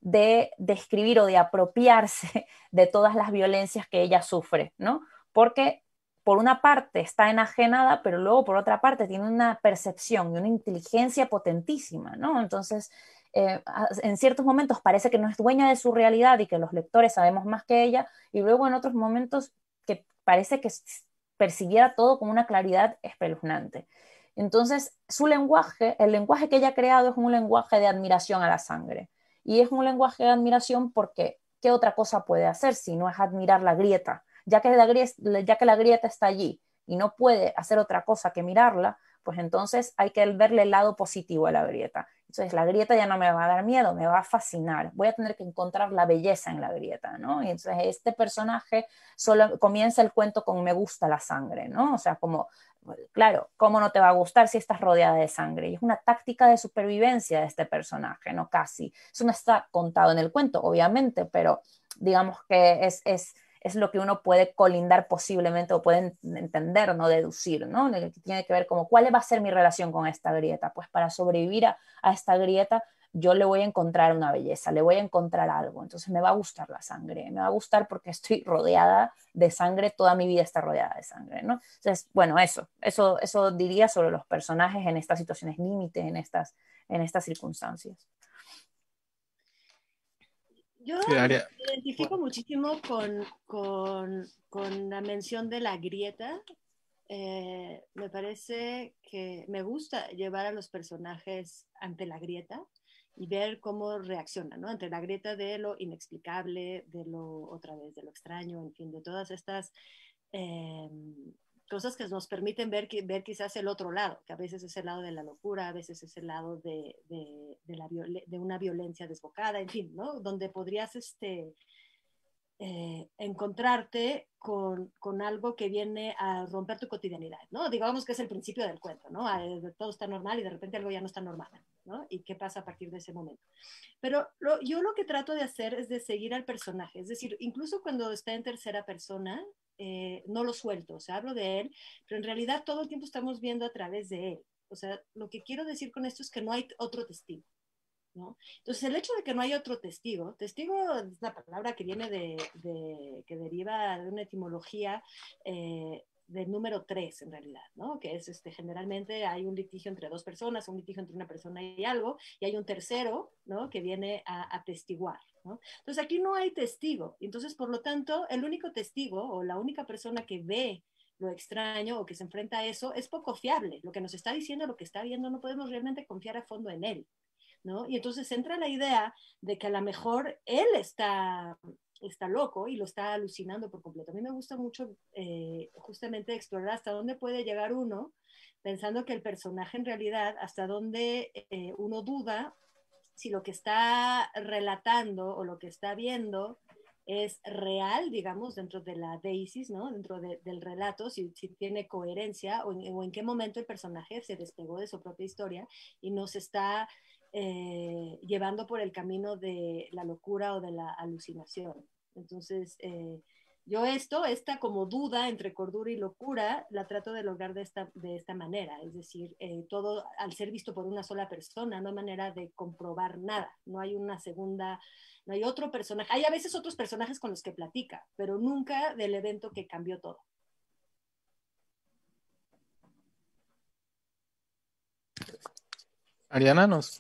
de describir o de apropiarse de todas las violencias que ella sufre, ¿no? Porque por una parte está enajenada, pero luego por otra parte tiene una percepción y una inteligencia potentísima, ¿no? Entonces, eh, en ciertos momentos parece que no es dueña de su realidad y que los lectores sabemos más que ella, y luego en otros momentos que parece que persiguiera todo con una claridad espeluznante. Entonces, su lenguaje, el lenguaje que ella ha creado es un lenguaje de admiración a la sangre. Y es un lenguaje de admiración porque, ¿qué otra cosa puede hacer si no es admirar la grieta? Ya que la grieta, ya que la grieta está allí y no puede hacer otra cosa que mirarla, pues entonces hay que verle el lado positivo a la grieta. Entonces la grieta ya no me va a dar miedo, me va a fascinar. Voy a tener que encontrar la belleza en la grieta, ¿no? Y entonces este personaje solo comienza el cuento con me gusta la sangre, ¿no? O sea, como, claro, ¿cómo no te va a gustar si estás rodeada de sangre? Y es una táctica de supervivencia de este personaje, ¿no? Casi. Eso no está contado en el cuento, obviamente, pero digamos que es, es es lo que uno puede colindar posiblemente o puede entender, no deducir, ¿no? Tiene que ver como cuál va a ser mi relación con esta grieta. Pues para sobrevivir a, esta grieta yo le voy a encontrar una belleza, le voy a encontrar algo. Entonces me va a gustar la sangre, me va a gustar porque estoy rodeada de sangre, toda mi vida está rodeada de sangre, ¿no? Entonces, bueno, eso, eso, eso diría sobre los personajes en estas situaciones límite, en estas, en estas circunstancias. Yo me identifico muchísimo con, con, con, la mención de la grieta. Eh, me parece que me gusta llevar a los personajes ante la grieta y ver cómo reaccionan, ¿no? Ante la grieta de lo inexplicable, de lo otra vez, de lo extraño, en fin, de todas estas eh, cosas que nos permiten ver, ver quizás el otro lado, que a veces es el lado de la locura, a veces es el lado de, de, de, la, de una violencia desbocada, en fin, ¿no? Donde podrías este, eh, encontrarte con, con, algo que viene a romper tu cotidianidad, ¿no? Digamos que es el principio del cuento, ¿no? Todo está normal y de repente algo ya no está normal, ¿no? ¿Y qué pasa a partir de ese momento? Pero yo lo que trato de hacer es de seguir al personaje, es decir, incluso cuando está en tercera persona, eh, no lo suelto, o sea, hablo de él, pero en realidad todo el tiempo estamos viendo a través de él. O sea, lo que quiero decir con esto es que no hay otro testigo. ¿no? Entonces, el hecho de que no hay otro testigo, testigo es una palabra que viene de, que deriva de una etimología eh, del número 3 en realidad, ¿no? Que es este, generalmente hay un litigio entre dos personas, un litigio entre una persona y algo, y hay un tercero, ¿no? Que viene a atestiguar, ¿no? Entonces aquí no hay testigo, entonces por lo tanto el único testigo o la única persona que ve lo extraño o que se enfrenta a eso es poco fiable. Lo que nos está diciendo, lo que está viendo, no podemos realmente confiar a fondo en él, ¿no? Y entonces entra la idea de que a lo mejor él está está loco y lo está alucinando por completo. A mí me gusta mucho eh, justamente explorar hasta dónde puede llegar uno, pensando que el personaje en realidad, hasta dónde eh, uno duda si lo que está relatando o lo que está viendo es real, digamos, dentro de la deisis, ¿no? Dentro del relato, si, tiene coherencia o en, o en, qué momento el personaje se despegó de su propia historia y nos está eh, llevando por el camino de la locura o de la alucinación. Entonces, eh, yo esto, esta como duda entre cordura y locura, la trato de lograr de esta, de esta manera, es decir, eh, todo al ser visto por una sola persona, no hay manera de comprobar nada, no hay una segunda, no hay otro personaje, hay a veces otros personajes con los que platica, pero nunca del evento que cambió todo. Ariana, nos...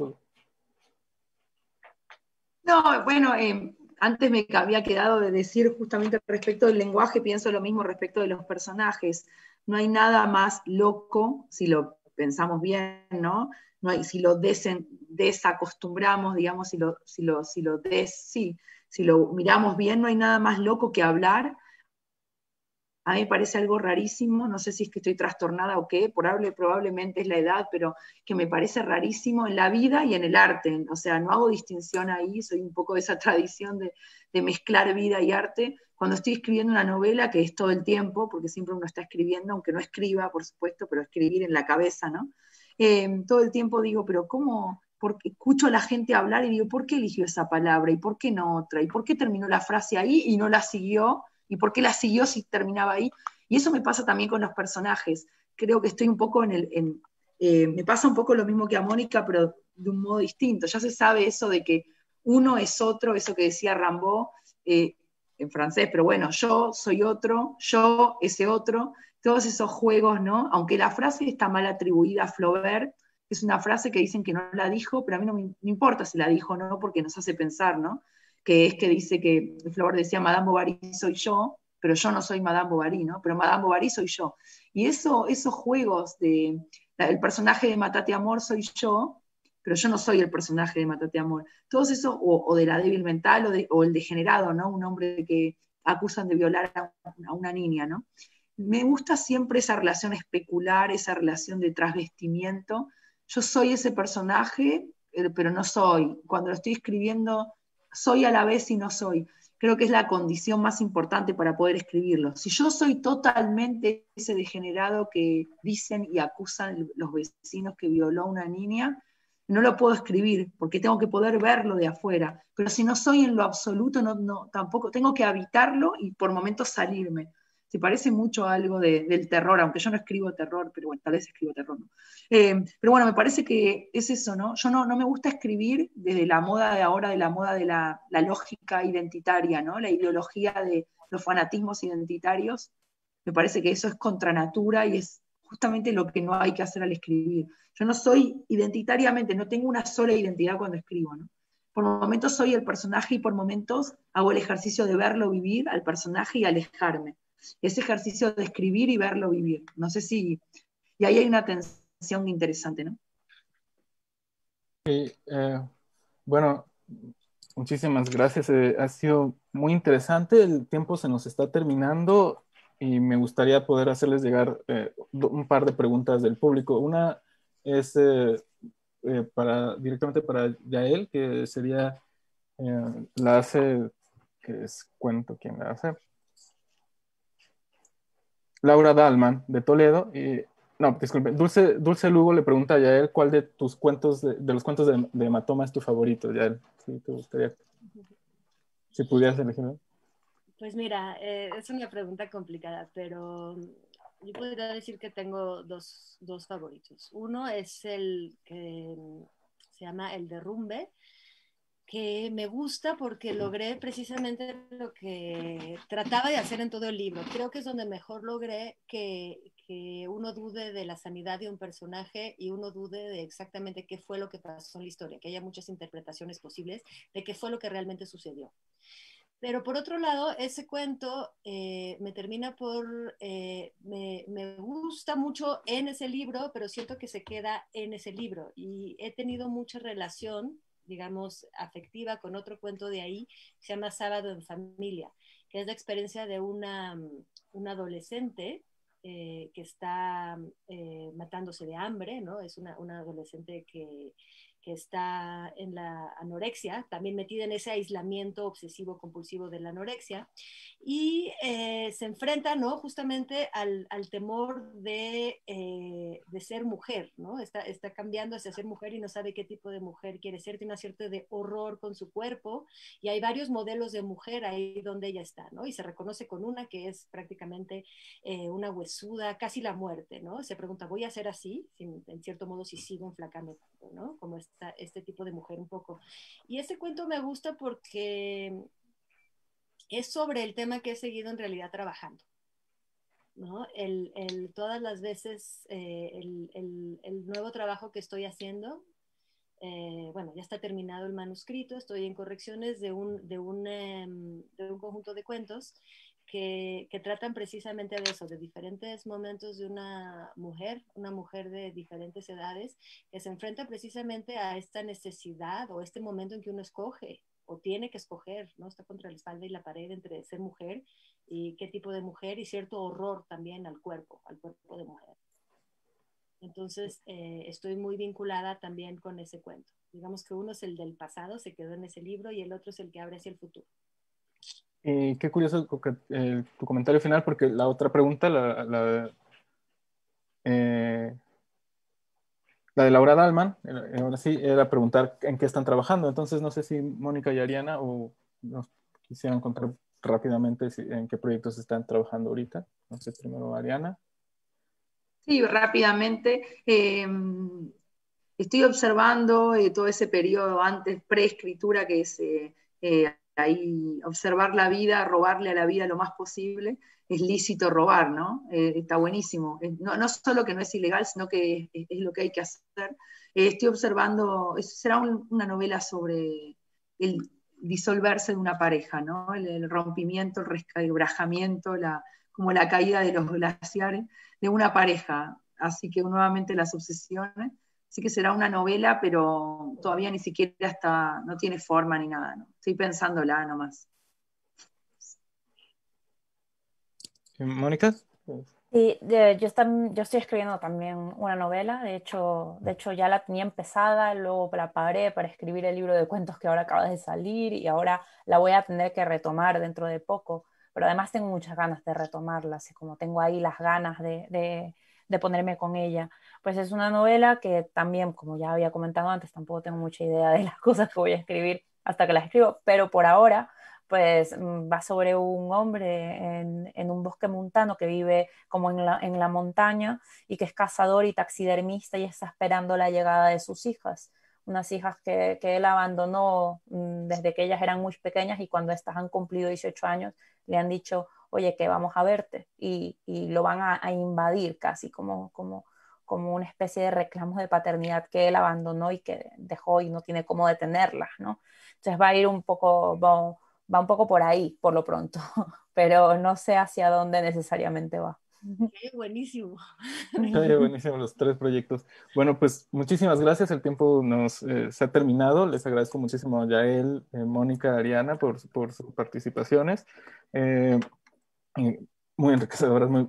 No, bueno, eh, antes me había quedado de decir justamente respecto del lenguaje, pienso lo mismo respecto de los personajes. No hay nada más loco, si lo pensamos bien, ¿no? no hay, si lo desacostumbramos, digamos, si lo, si lo, si lo, sí, si lo miramos bien, no hay nada más loco que hablar a mí me parece algo rarísimo, no sé si es que estoy trastornada o qué, probable, probablemente es la edad, pero que me parece rarísimo en la vida y en el arte. O sea, no hago distinción ahí, soy un poco de esa tradición de, mezclar vida y arte. Cuando estoy escribiendo una novela, que es todo el tiempo, porque siempre uno está escribiendo, aunque no escriba, por supuesto, pero escribir en la cabeza, ¿no? Eh, todo el tiempo digo, pero ¿cómo? Porque escucho a la gente hablar y digo, ¿por qué eligió esa palabra? ¿Y por qué no otra? ¿Y por qué terminó la frase ahí y no la siguió? ¿Y por qué la siguió si terminaba ahí? Y eso me pasa también con los personajes. Creo que estoy un poco en el... Eh, me pasa un poco lo mismo que a Mónica, pero de un modo distinto. Ya se sabe eso de que uno es otro, eso que decía Rambaud eh, en francés, pero bueno, yo soy otro, yo ese otro, todos esos juegos, ¿no? Aunque la frase está mal atribuida a Flaubert, es una frase que dicen que no la dijo, pero a mí no me importa si la dijo o no, porque nos hace pensar, ¿no? Que es que dice que Flor decía Madame Bovary soy yo, pero yo no soy Madame Bovary, ¿no? Pero Madame Bovary soy yo. Y eso, esos juegos de el personaje de Matate Amor soy yo, pero yo no soy el personaje de Matate Amor. Todos esos, o, de la débil mental, o, o, el degenerado, ¿no? Un hombre que acusan de violar a, a una niña, ¿no? Me gusta siempre esa relación especular, esa relación de trasvestimiento. Yo soy ese personaje, eh, pero no soy. Cuando lo estoy escribiendo, soy a la vez y no soy. Creo que es la condición más importante para poder escribirlo. Si yo soy totalmente ese degenerado que dicen y acusan los vecinos que violó a una niña, no lo puedo escribir porque tengo que poder verlo de afuera. Pero si no soy en lo absoluto, no, tampoco tengo que habitarlo y por momentos salirme se parece mucho a algo del terror, aunque yo no escribo terror, pero bueno, tal vez escribo terror, ¿no? Eh, pero bueno, me parece que es eso, ¿no? Yo no, no, me gusta escribir desde la moda de ahora, de la moda de la, lógica identitaria, ¿no? La ideología de los fanatismos identitarios. Me parece que eso es contra natura y es justamente lo que no hay que hacer al escribir. Yo no soy identitariamente, no tengo una sola identidad cuando escribo, ¿no? Por momentos soy el personaje y por momentos hago el ejercicio de verlo vivir al personaje y alejarme ese ejercicio de escribir y verlo vivir. No sé si, y ahí hay una tensión interesante, ¿no? Sí, eh, bueno, muchísimas gracias. Eh, ha sido muy interesante. El tiempo se nos está terminando y me gustaría poder hacerles llegar eh, un par de preguntas del público. Una es para, directamente para Yael, que sería, la hace, que es cuento quién la hace. Laura Dalman de Toledo. Y, no, disculpe, Dulce, Dulce Lugo le pregunta a Yael cuál de tus cuentos, de, los cuentos de, Matoma es tu favorito, Yael. Si te gustaría, si pudieras elegir. Pues mira, eh, es una pregunta complicada, pero yo podría decir que tengo dos, dos favoritos. Uno es el que se llama El Derrumbe, que me gusta porque logré precisamente lo que trataba de hacer en todo el libro. Creo que es donde mejor logré que, que, uno dude de la sanidad de un personaje y uno dude de exactamente qué fue lo que pasó en la historia, que haya muchas interpretaciones posibles de qué fue lo que realmente sucedió. Pero por otro lado, ese cuento eh, me termina por, eh, me, me, gusta mucho en ese libro, pero siento que se queda en ese libro y he tenido mucha relación digamos, afectiva con otro cuento de ahí, se llama Sábado en Familia, que es la experiencia de una, una adolescente eh, que está eh, matándose de hambre, ¿no? Es una, una adolescente que, que está en la anorexia, también metida en ese aislamiento obsesivo compulsivo de la anorexia, y eh, se enfrenta ¿no? justamente al, al temor de, eh, de, ser mujer, ¿no? Está, está cambiando hacia ser mujer y no sabe qué tipo de mujer quiere ser, tiene una cierta de horror con su cuerpo, y hay varios modelos de mujer ahí donde ella está, ¿no? Y se reconoce con una que es prácticamente eh, una huesuda, casi la muerte, ¿no? Se pregunta, ¿voy a ser así? en cierto modo, si sigo enflacando, ¿no? Como esta, este tipo de mujer un poco. Y este cuento me gusta porque es sobre el tema que he seguido en realidad trabajando. ¿no? El, todas las veces eh, el, nuevo trabajo que estoy haciendo eh, bueno, ya está terminado el manuscrito, estoy en correcciones de un, de un, em, de un conjunto de cuentos que, tratan precisamente de eso, de diferentes momentos de una mujer, una mujer de diferentes edades, que se enfrenta precisamente a esta necesidad o este momento en que uno escoge o tiene que escoger, ¿no? Está contra la espalda y la pared entre ser mujer y qué tipo de mujer y cierto horror también al cuerpo, al cuerpo de mujer. Entonces, eh, estoy muy vinculada también con ese cuento. Digamos que uno es el del pasado, se quedó en ese libro, y el otro es el que abre hacia el futuro. Y qué curioso eh, tu comentario final, porque la otra pregunta, la, la, eh, la de Laura Dalman, ahora sí, era preguntar en qué están trabajando. Entonces, no sé si Mónica y Ariana o nos quisieran contar rápidamente en qué proyectos están trabajando ahorita. Sé, primero Ariana. Sí, rápidamente. Em, estoy observando eh, todo ese periodo antes, preescritura, que es eh, eh, ahí observar la vida, robarle a la vida lo más posible. Es lícito robar, ¿no? está buenísimo. No, no, solo que no es ilegal, sino que es, lo que hay que hacer. estoy observando, será una novela sobre el disolverse de una pareja, ¿no? El, rompimiento, el resquebrajamiento, la, como la caída de los glaciares de una pareja. Así que nuevamente las obsesiones. Así que será una novela, pero todavía ni siquiera está, no tiene forma ni nada. ¿no? Estoy pensándola nomás. Mónica. Sí, yo, yo, estoy escribiendo también una novela, de hecho, de hecho ya la tenía empezada, luego la paré para escribir el libro de cuentos que ahora acaba de salir y ahora la voy a tener que retomar dentro de poco pero además tengo muchas ganas de retomarla, así como tengo ahí las ganas de, de, ponerme con ella. Pues es una novela que también, como ya había comentado antes, tampoco tengo mucha idea de las cosas que voy a escribir hasta que las escribo, pero por ahora pues mm, va sobre un hombre en, en, un bosque montano que vive como en la, en la, montaña y que es cazador y taxidermista y está esperando la llegada de sus hijas, unas hijas que, que él abandonó mm, desde que ellas eran muy pequeñas y cuando estas han cumplido 18 años le han dicho, oye, que vamos a verte, y, lo van a, invadir casi como, como, como una especie de reclamo de paternidad que él abandonó y que dejó y no tiene cómo detenerlas, ¿no? Entonces va a ir un poco, va, va un poco por ahí, por lo pronto, pero no sé hacia dónde necesariamente va. Qué buenísimo. Qué buenísimo los tres proyectos. Bueno, pues muchísimas gracias. El tiempo nos eh, se ha terminado. Les agradezco muchísimo a Yael, eh, Mónica, Ariana por, por sus participaciones. Eh, muy enriquecedoras, me,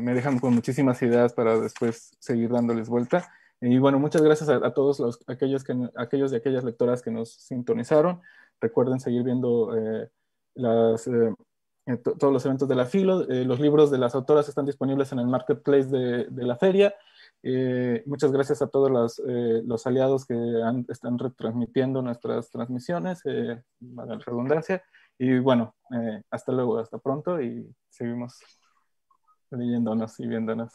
me, dejan con muchísimas ideas para después seguir dándoles vuelta. Y bueno, muchas gracias a, todos los, aquellos, que, aquellos y aquellas lectoras que nos sintonizaron. Recuerden seguir viendo las eh, todos los eventos de la FILO. Eh, los libros de las autoras están disponibles en el marketplace de, la feria. Eh, muchas gracias a todos los, los aliados que están retransmitiendo nuestras transmisiones, eh, la redundancia. Y bueno, eh, hasta luego, hasta pronto y seguimos leyéndonos y viéndonos.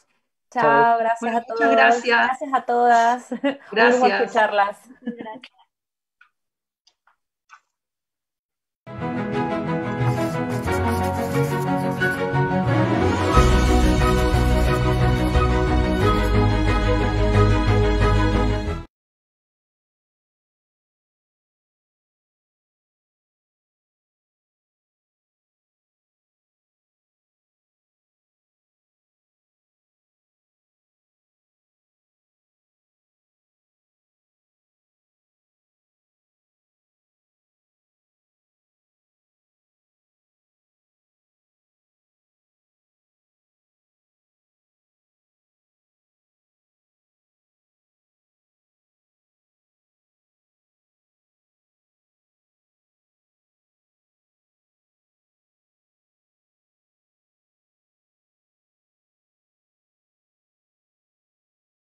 Chao, Chao. gracias bueno, a todos. Muchas gracias. Gracias a todas. Gracias por escucharlas. Gracias.